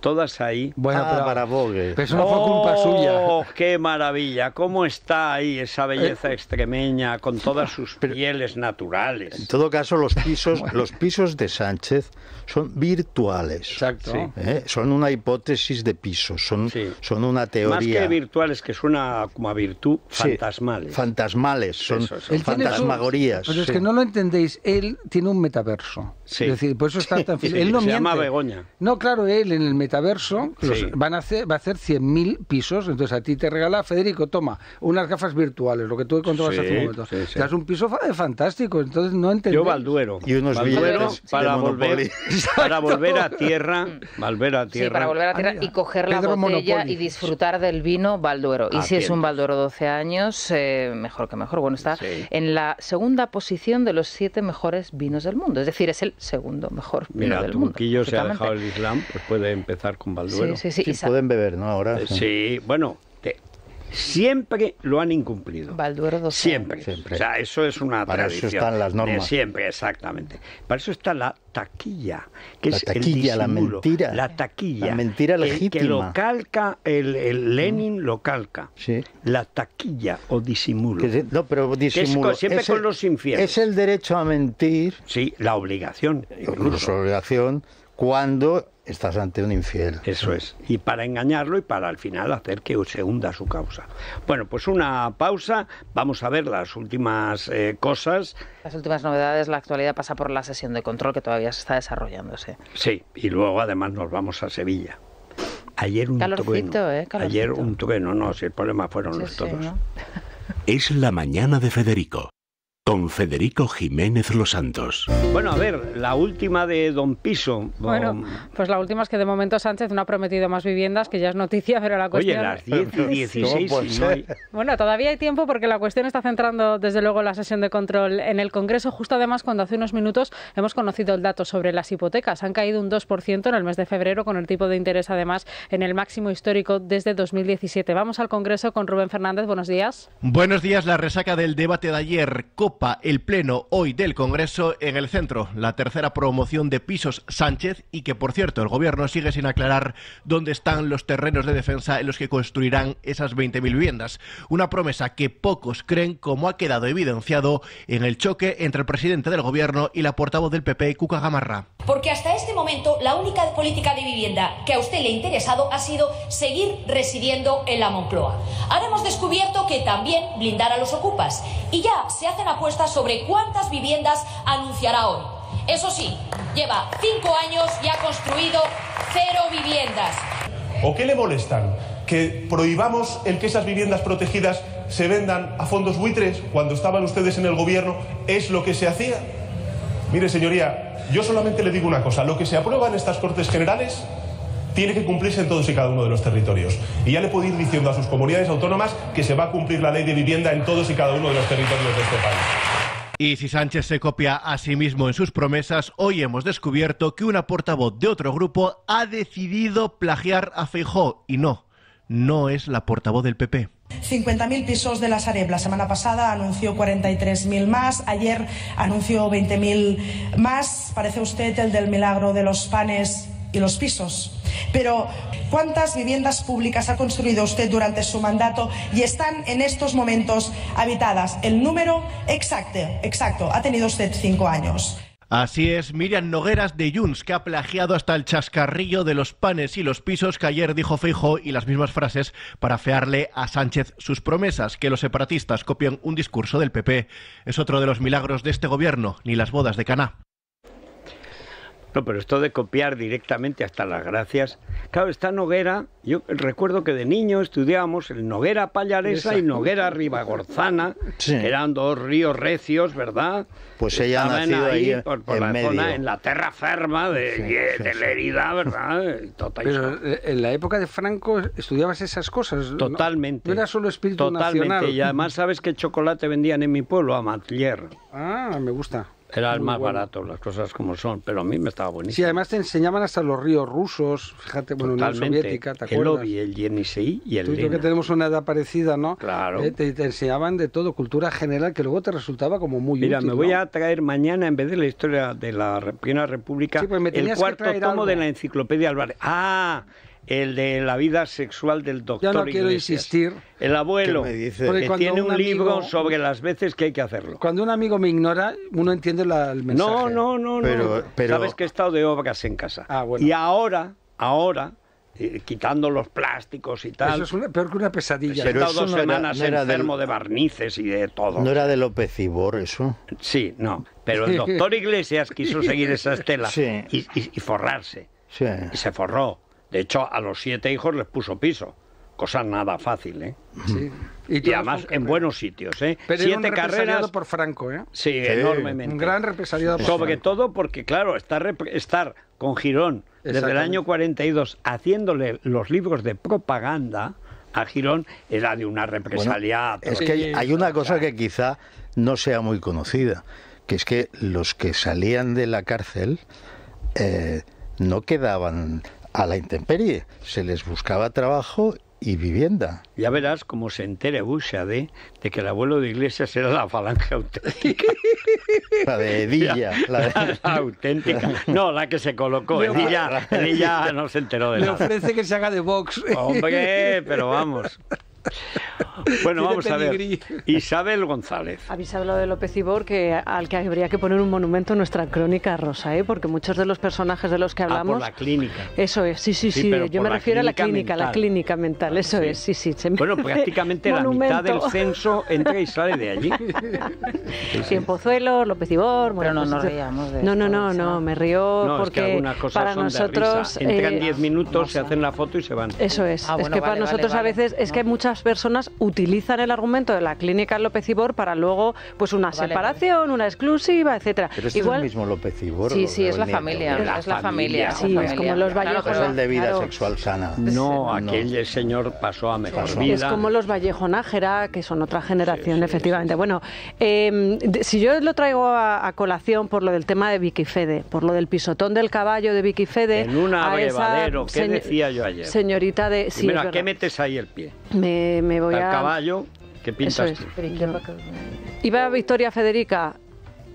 todas ahí. Bueno, Ah, pero, para Vogue. pero eso no fue culpa suya. ¡Oh, qué maravilla! ¿Cómo está ahí esa belleza extremeña con todas sus pieles En naturales? todo caso, los pisos, los pisos de Sánchez son virtuales. Exacto. Sí. ¿eh? Son una hipótesis de pisos, son, Sí. son una Más teoría. que virtuales, que suena como a virtud, Sí, fantasmales. fantasmales, son Eso, eso. Él tiene su- fantasmagorías. Pero es sí. que no lo entendéis. Él tiene un metaverso. Sí. Es decir, por eso está tan Sí, Él no se miente. llama Begoña. No, claro, él en el metaverso los- Sí. van a hacer, va a hacer 100.000 pisos. Entonces a ti te regala, Federico, toma, unas gafas virtuales, lo que tú contabas Sí, hace un momento. sí, sí. Te das un piso fa- fantástico. Entonces no entendéis. Yo Balduero. Y unos Balduero billetes para volver, para volver a tierra, volver a tierra. Sí, para volver a tierra y coger la Pedro botella Monopoly. y disfrutar del vino Balduero. Y si es un. Balduero 12 años, eh, mejor que mejor. Bueno, está Sí. en la segunda posición de los siete mejores vinos del mundo. Es decir, es el segundo mejor vino Mira, del mundo. Turquillo se ha dejado el Islam, pues puede empezar con Balduero. Sí, sí, sí. Sí, y pueden beber, ¿no? Ahora. Eh, Sí, bueno, siempre lo han incumplido. Balduero 12 Siempre. Siempre. O sea, eso es una Para eso tradición. están las normas. De siempre, exactamente. Para eso está la taquilla, que La es el taquilla, la disimulo. mentira. La taquilla. La mentira que- Que, legítima. lo calca, el, el Lenin lo calca. Sí. La taquilla o disimulo. Que se- no, pero es disimulo. con- siempre Es con el- los infieles. Es el derecho a mentir, Sí, la obligación. incluso Incluso. obligación, cuando estás ante un infiel. Eso es. Y para engañarlo y para al final hacer que se hunda su causa. Bueno, pues una pausa. Vamos a ver las últimas eh, cosas. Las últimas novedades, la actualidad pasa por la sesión de control que todavía se está desarrollándose. Sí, y luego además nos vamos a Sevilla. Ayer un Calorcito, trueno. ¿eh? Calorcito. Ayer un trueno, no, si el problema fueron Sí, los sí, todos. ¿no? Es la mañana de Federico, con Federico Jiménez Los Santos. Bueno, a ver, la última de Don Piso. Bueno, pues la última es que de momento Sánchez no ha prometido más viviendas, que ya es noticia, pero la Oye, cuestión... las 10 y 16 ¿Cómo y puede no hay- ser? Bueno, todavía hay tiempo porque la cuestión está centrando desde luego la sesión de control en el Congreso, justo además cuando hace unos minutos hemos conocido el dato sobre las hipotecas. Han caído un 2% en el mes de febrero con el tipo de interés además en el máximo histórico desde 2017. Vamos al Congreso con Rubén Fernández. Buenos días. Buenos días, la resaca del debate de ayer el pleno hoy del Congreso en el centro, la tercera promoción de pisos Sánchez y que por cierto el gobierno sigue sin aclarar dónde están los terrenos de defensa en los que construirán esas 20.000 viviendas, una promesa que pocos creen como ha quedado evidenciado en el choque entre el presidente del gobierno y la portavoz del PP Cuca Gamarra. Porque hasta este momento la única política de vivienda que a usted le ha interesado ha sido seguir residiendo en la Moncloa. Ahora hemos descubierto que también blindar a los ocupas y ya se hacen sobre cuántas viviendas anunciará hoy. Eso sí, lleva cinco años y ha construido cero viviendas. ¿O qué le molestan? ¿Que prohibamos el que esas viviendas protegidas se vendan a fondos buitres cuando estaban ustedes en el gobierno? ¿Es lo que se hacía? Mire, señoría, yo solamente le digo una cosa. Lo que se aprueba en estas Cortes Generales tiene que cumplirse en todos y cada uno de los territorios. Y ya le puedo ir diciendo a sus comunidades autónomas que se va a cumplir la ley de vivienda en todos y cada uno de los territorios de este país. Y si Sánchez se copia a sí mismo en sus promesas, hoy hemos descubierto que una portavoz de otro grupo ha decidido plagiar a Feijó y no, no es la portavoz del PP. 50.000 pisos de la Sareb. La semana pasada anunció 43.000 más. Ayer anunció 20.000 más. Parece usted el del milagro de los panes y los pisos. Pero, ¿cuántas viviendas públicas ha construido usted durante su mandato y están en estos momentos habitadas? El número exacto, exacto. Ha tenido usted cinco años. Así es, Miriam Nogueras de Junts, que ha plagiado hasta el chascarrillo de los panes y los pisos que ayer dijo Feijo y las mismas frases para fearle a Sánchez sus promesas, que los separatistas copian un discurso del PP. Es otro de los milagros de este gobierno, ni las bodas de Caná. No, pero esto de copiar directamente hasta las gracias. Claro, esta Noguera, yo recuerdo que de niño estudiábamos el Noguera Pallaresa y Noguera Ribagorzana, Sí. que eran dos ríos recios, ¿verdad? Pues ella ha Estaban nacido ahí por, por en la medio. zona, en la terra ferma de, Sí, de- sí, ¿verdad? Y tot Pero eh, en la época de Franco estudiabas esas cosas. ¿no? Totalmente. No, era solo espíritu Totalmente. nacional. Y además, ¿sabes qué chocolate vendían en mi pueblo? A Matlier. Ah, me gusta. Era el más bueno. barato, las cosas como son, pero a mí me estaba Sí, buenísimo. además te enseñaban hasta los ríos rusos, fíjate, bueno, Totalmente. Soviética, ¿te el acuerdas? Obi, el Yenisei y el Tú y yo que tenemos una edad parecida, ¿no? Claro. Eh, te, te enseñaban de todo, cultura general, que luego te resultaba como muy Mira, útil. me voy ¿no? a traer mañana, en vez de la historia de la Primera República, Sí, pues me el cuarto tomo algo. de la enciclopedia Álvarez. Ah, el de la vida sexual del doctor Ya no quiero Iglesias. insistir. El abuelo, ¿Qué me? Porque que cuando tiene un un libro amigo- sobre las veces que hay que hacerlo. Cuando un amigo me ignora, uno entiende la- el mensaje. No, no, no, Pero- no. pero- Sabes que he estado de obras en casa. Ah, bueno. Y ahora, ahora, eh, quitando los plásticos y tal, Eso es una- peor que una pesadilla. he Pero estado eso dos no era- semanas no era del- enfermo de barnices y de todo. ¿No era de López Ibor eso? Sí, no. Pero el doctor Iglesias quiso seguir esa estela Sí. y, y- y forrarse. Sí. Y se forró. De hecho, a los siete hijos les puso piso. Cosa nada fácil, ¿eh? Sí. Y, además en buenos sitios, ¿eh? Pero era un siete carreras. por Franco, ¿eh? Sí, enormemente. Un gran represaliado por Sobre Franco. todo porque, claro, estar, con Girón desde el año 42 haciéndole los libros de propaganda a Girón era de una represalia. Es que hay, hay una cosa que quizá no sea muy conocida, que es que los que salían de la cárcel eh, no quedaban a la intemperie, se les buscaba trabajo y vivienda. Ya verás cómo se entere Bushade de que el abuelo de Iglesias era la falange auténtica. La de Edilla, la de... La auténtica. No, la que se colocó. Le- Edilla, Edilla no se enteró de Le nada. ofrece que se haga de Vox. Hombre, pero vamos. Bueno, vamos a ver. Isabel González. Habéis hablado de López Ibor, que, al que habría que poner un monumento en nuestra crónica rosa, ¿eh? porque muchos de los personajes de los que Ah, hablamos... por la clínica. Eso es, sí, sí, Sí, sí. Yo me refiero a la clínica clínica, la mental. clínica mental, eso Sí. es, sí, sí. se me Bueno, prácticamente la mitad del censo entra y sale de allí. Sí, en Pozuelo, López Ibor... Pero no pues, nos eh, reíamos de No, no, no, no, me río No, es que porque algunas cosas para son de nosotros... risa. Entran eh, 10 minutos, se hacen la foto y se van. Eso es. Ah, es bueno, que vale, para vale, nosotros a vale. veces es que muchas personas utilizan el argumento de la clínica López Ibor para luego pues una Vale, separación, una exclusiva, etcétera. Pero este es el mismo López Ibor. Sí, ¿o- sí, es la familia, la es la familia. familia. es la Sí, es familia. como los Claro, Vallejos, Pero es el de vida Claro. sexual sana. No, aquel señor pasó a mejor Pasó. vida. Es como los Vallejo Nájera, que son otra generación, efectivamente. Bueno, eh, de- si yo lo traigo a, a colación por lo del tema de Vicky Fede, por lo del pisotón del caballo de Vicky Fede. En un abrevadero, ¿qué decía yo ayer? Señorita de. Sí, Primero, ¿a qué metes ahí el pie? me, me voy Al a. caballo, ¿qué pintas Eso tú? es. Iba Victoria Federica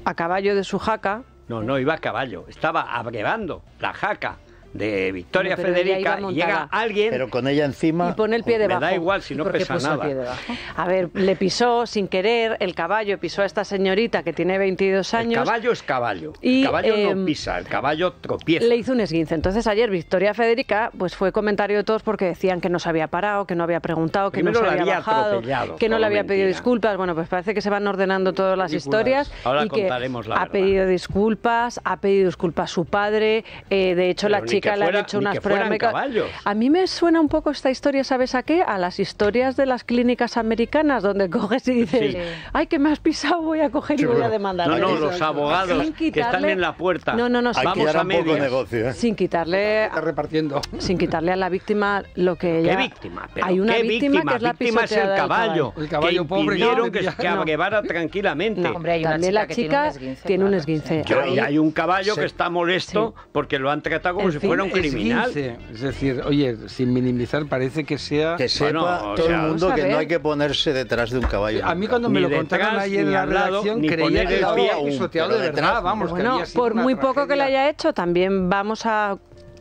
a caballo de su jaca. No, no, iba a caballo. Estaba abrevando la jaca de Victoria pero Federica llega alguien... Pero con ella encima... Y pone el pie Me debajo. da igual si no ¿Por qué pesa puso el nada. A ver, le pisó sin querer, el caballo pisó a esta señorita que tiene 22 El años. caballo es caballo. Y, el caballo em, no pisa, el caballo tropieza. Le hizo un esguince. Entonces ayer Victoria Federica pues fue comentario de todos porque decían que no se había parado, que no había preguntado, que Primero no se había había bajado, atropellado, que no le había pedido disculpas. Bueno, pues parece que se van ordenando todas las historias Ahora y que contaremos la ha verdad. pedido disculpas, ha pedido disculpas su padre. eh, de hecho, Pero la chica que le han hecho unas que pruebas. caballos. A mí me suena un poco esta historia, ¿sabes a qué? A las historias de las clínicas americanas donde coges y dices, Sí. ay, que me has pisado, voy a coger y voy a demandar. No, no, los abogados Sin que están quitarle- en la puerta. No, no, no, sin Vamos hará a un poco medias. negocio, ¿eh? sin quitarle Está repartiendo. sin quitarle a la víctima lo que ¿Qué ella víctima? Pero hay una ¿qué víctima, que es la víctima es el caballo, El caballo que pobre que no que, que no. abrevara tranquilamente. No, Hombre, hay una también chica la que tiene chica un esguince, tiene un esguince. Yo- y hay un caballo Se- que está molesto porque lo han tratado como En si fin, fuera un criminal. Esguince. Es decir, oye, sin minimizar, parece que sea... Que sepa Bueno, o todo sea, el mundo que no hay que ponerse detrás de un caballo. A mí cuando me lo contaron detrás, ayer en la redacción creía que lo había pisoteado de detrás, verdad, vamos, que bueno, por muy poco que le tragedia. haya hecho, también vamos a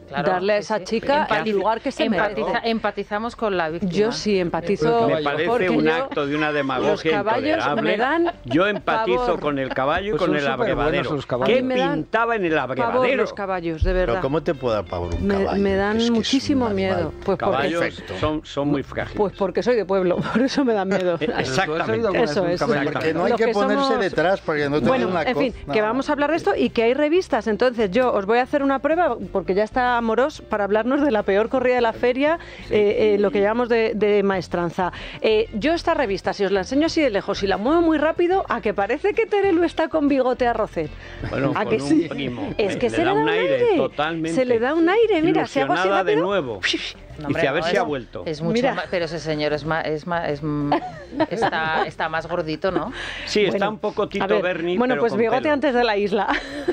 Claro, darle a esa sí. chica el lugar que se empatiza- merece. Empatizamos con la víctima. Yo sí empatizo. Me parece porque un yo- acto de una los demagogia caballos intolerable. me dan Yo empatizo pavor. con el caballo y Pues con el abrevadero. los caballos. ¿Qué me pintaba en el abrevadero? los caballos, de verdad. Pero ¿cómo te puede dar pavor un me, caballo? me dan Es que muchísimo miedo. Pues porque, Caballos son, son muy frágiles. pues porque soy de pueblo, por eso me dan miedo. Eh, Exactamente. Eso es. Porque no hay Los que que ponerse somos- detrás para que no te Bueno, en fin, que vamos a hablar de esto y que hay revistas. Entonces, yo os voy a hacer una prueba, porque ya está Amorós, para hablarnos de la peor corrida de la feria, eh, eh, lo que llamamos de, de maestranza. Eh, yo esta revista, si os la enseño así de lejos y la muevo muy rápido, a que parece que Terelu está con bigote a Roset. Bueno, ¿A con que un sí? primo. Es que Le se le da un aire, totalmente. Se le da un aire, mira, si hago así de nuevo. No, Dice, a ver no, si es- ha vuelto. Es mucho Mira. más, pero ese señor es más, es más, es, está, está más gordito, ¿no? Sí, está un poco Tito ver, Berni, Bueno, pero pues con bigote pelo. antes de la isla.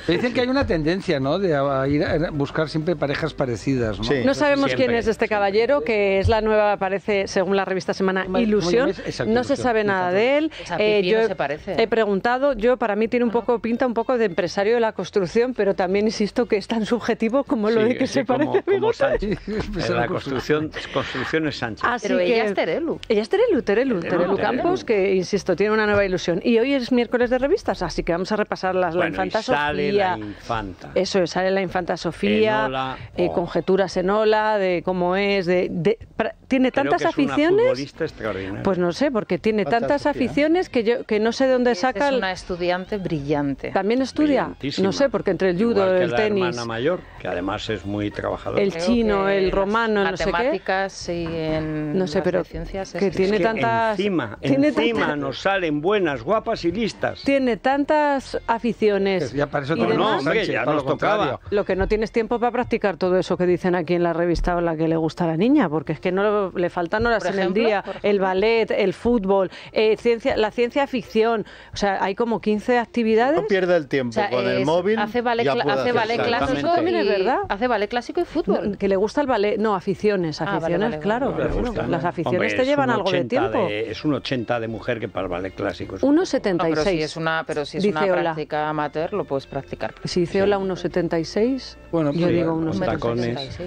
Dicen que hay una tendencia, ¿no? De a- ir a buscar siempre parejas parecidas, ¿no? No sabemos siempre, quién es este caballero, que es la nueva, parece, según la revista Semana, ¿Cómo- cómo Ilusión. Exacto, no se sabe nada de él. Eh, yo se parece. he preguntado, yo para mí tiene un poco pinta un poco de empresario de la construcción, pero también insisto que es tan subjetivo como lo Sí, de que sí, se como- parece a Bigote. Construcción, construcción es Sánchez. Así Pero que- ella es Terelu. Ella es Terelu, Terelu, Terelu, Terelu. Campos, que insisto, tiene una nueva ilusión. Y hoy es miércoles de revistas, así que vamos a repasar las, la infanta y sale Sofía. la infanta. Eso es, sale la infanta Sofía, Enola, eh, oh. conjeturas en Ola, de cómo es, de, de- pra- tiene Creo tantas que es una aficiones. futbolista extraordinaria. Pues no sé, porque tiene tantas aficiones que yo que no sé de dónde saca. Es una estudiante brillante. También estudia. No sé, porque entre el judo, Igual que el la tenis, hermana mayor, que además es muy trabajadora. el Creo chino, el romano, no sé qué. Matemáticas y en No sé, pero ciencias que es- tiene Es que tantas- Encima, tiene encima tantas- nos salen buenas, guapas y listas. Tiene tantas aficiones. Ya para eso y No, hombre, ya nos lo tocaba. Lo que no tienes tiempo para practicar todo eso que dicen aquí en la revista o la que le gusta a la niña, porque es que no le faltan horas Por en ejemplo, el día. El ballet, el fútbol, eh, ciencia, la ciencia ficción. O sea, hay como 15 actividades. No pierda el tiempo O sea, con el móvil. hace ballet, ya puede hace ballet clásico. También es verdad. hace ballet clásico y fútbol. No, que le gusta el ballet, no, aficiones, Ah, vale, aficiones, vale, claro. vale. bueno, gusta. las aficiones Hombre, te llevan algo de 80 tiempo. es un 80 de mujer que para el ballet clásico. es- 1,76. No, pero si es una, pero si es Dice una práctica amateur, lo puedes practicar. Si dice hola 1,76, Bueno, yo pues, digo con 1,76. tacones.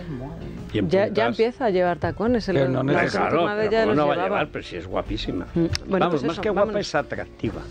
y en Ya, ya empieza a llevar tacones. El, Pero no la claro, pero ella ¿cómo los no va a llevar? Pero si es guapísima. Mm, bueno, Vamos, pues más eso, que guapa vámonos. es atractiva.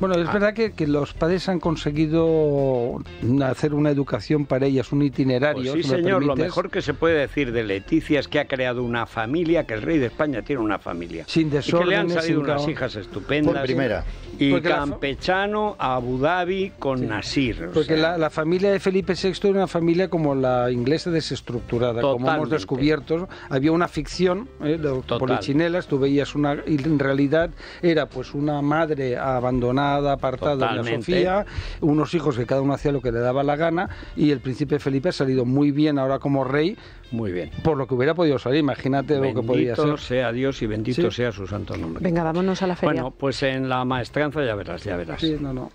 Bueno, Ah. es verdad que, que los padres han conseguido hacer una educación para ellas, un itinerario. Pues sí, si me señor, lo mejor que se puede decir de Leticia es que ha creado una familia, que el rey de España tiene una familia. Sin y que le han salido unas caos. hijas estupendas. Por primera. Y Porque la fa- campechano a Abu Dhabi con Nasir. Porque sea, la, la familia de Felipe VI era una familia como la inglesa desestructurada, como hemos descubierto. Había una ficción eh, de polichinelas, tú veías una... Y en realidad era pues una madre abandonada, apartada de la Totalmente. Sofía, unos hijos que cada uno hacía lo que le daba la gana, y el príncipe Felipe ha salido muy bien ahora como rey, Muy bien. por lo que hubiera podido salir. Imagínate lo que podía Bendito ser. sea Dios y bendito Sí. sea su santo nombre. Venga, vámonos a la feria. Bueno, pues en la maestranza ya verás, ya verás. Sí, no, no.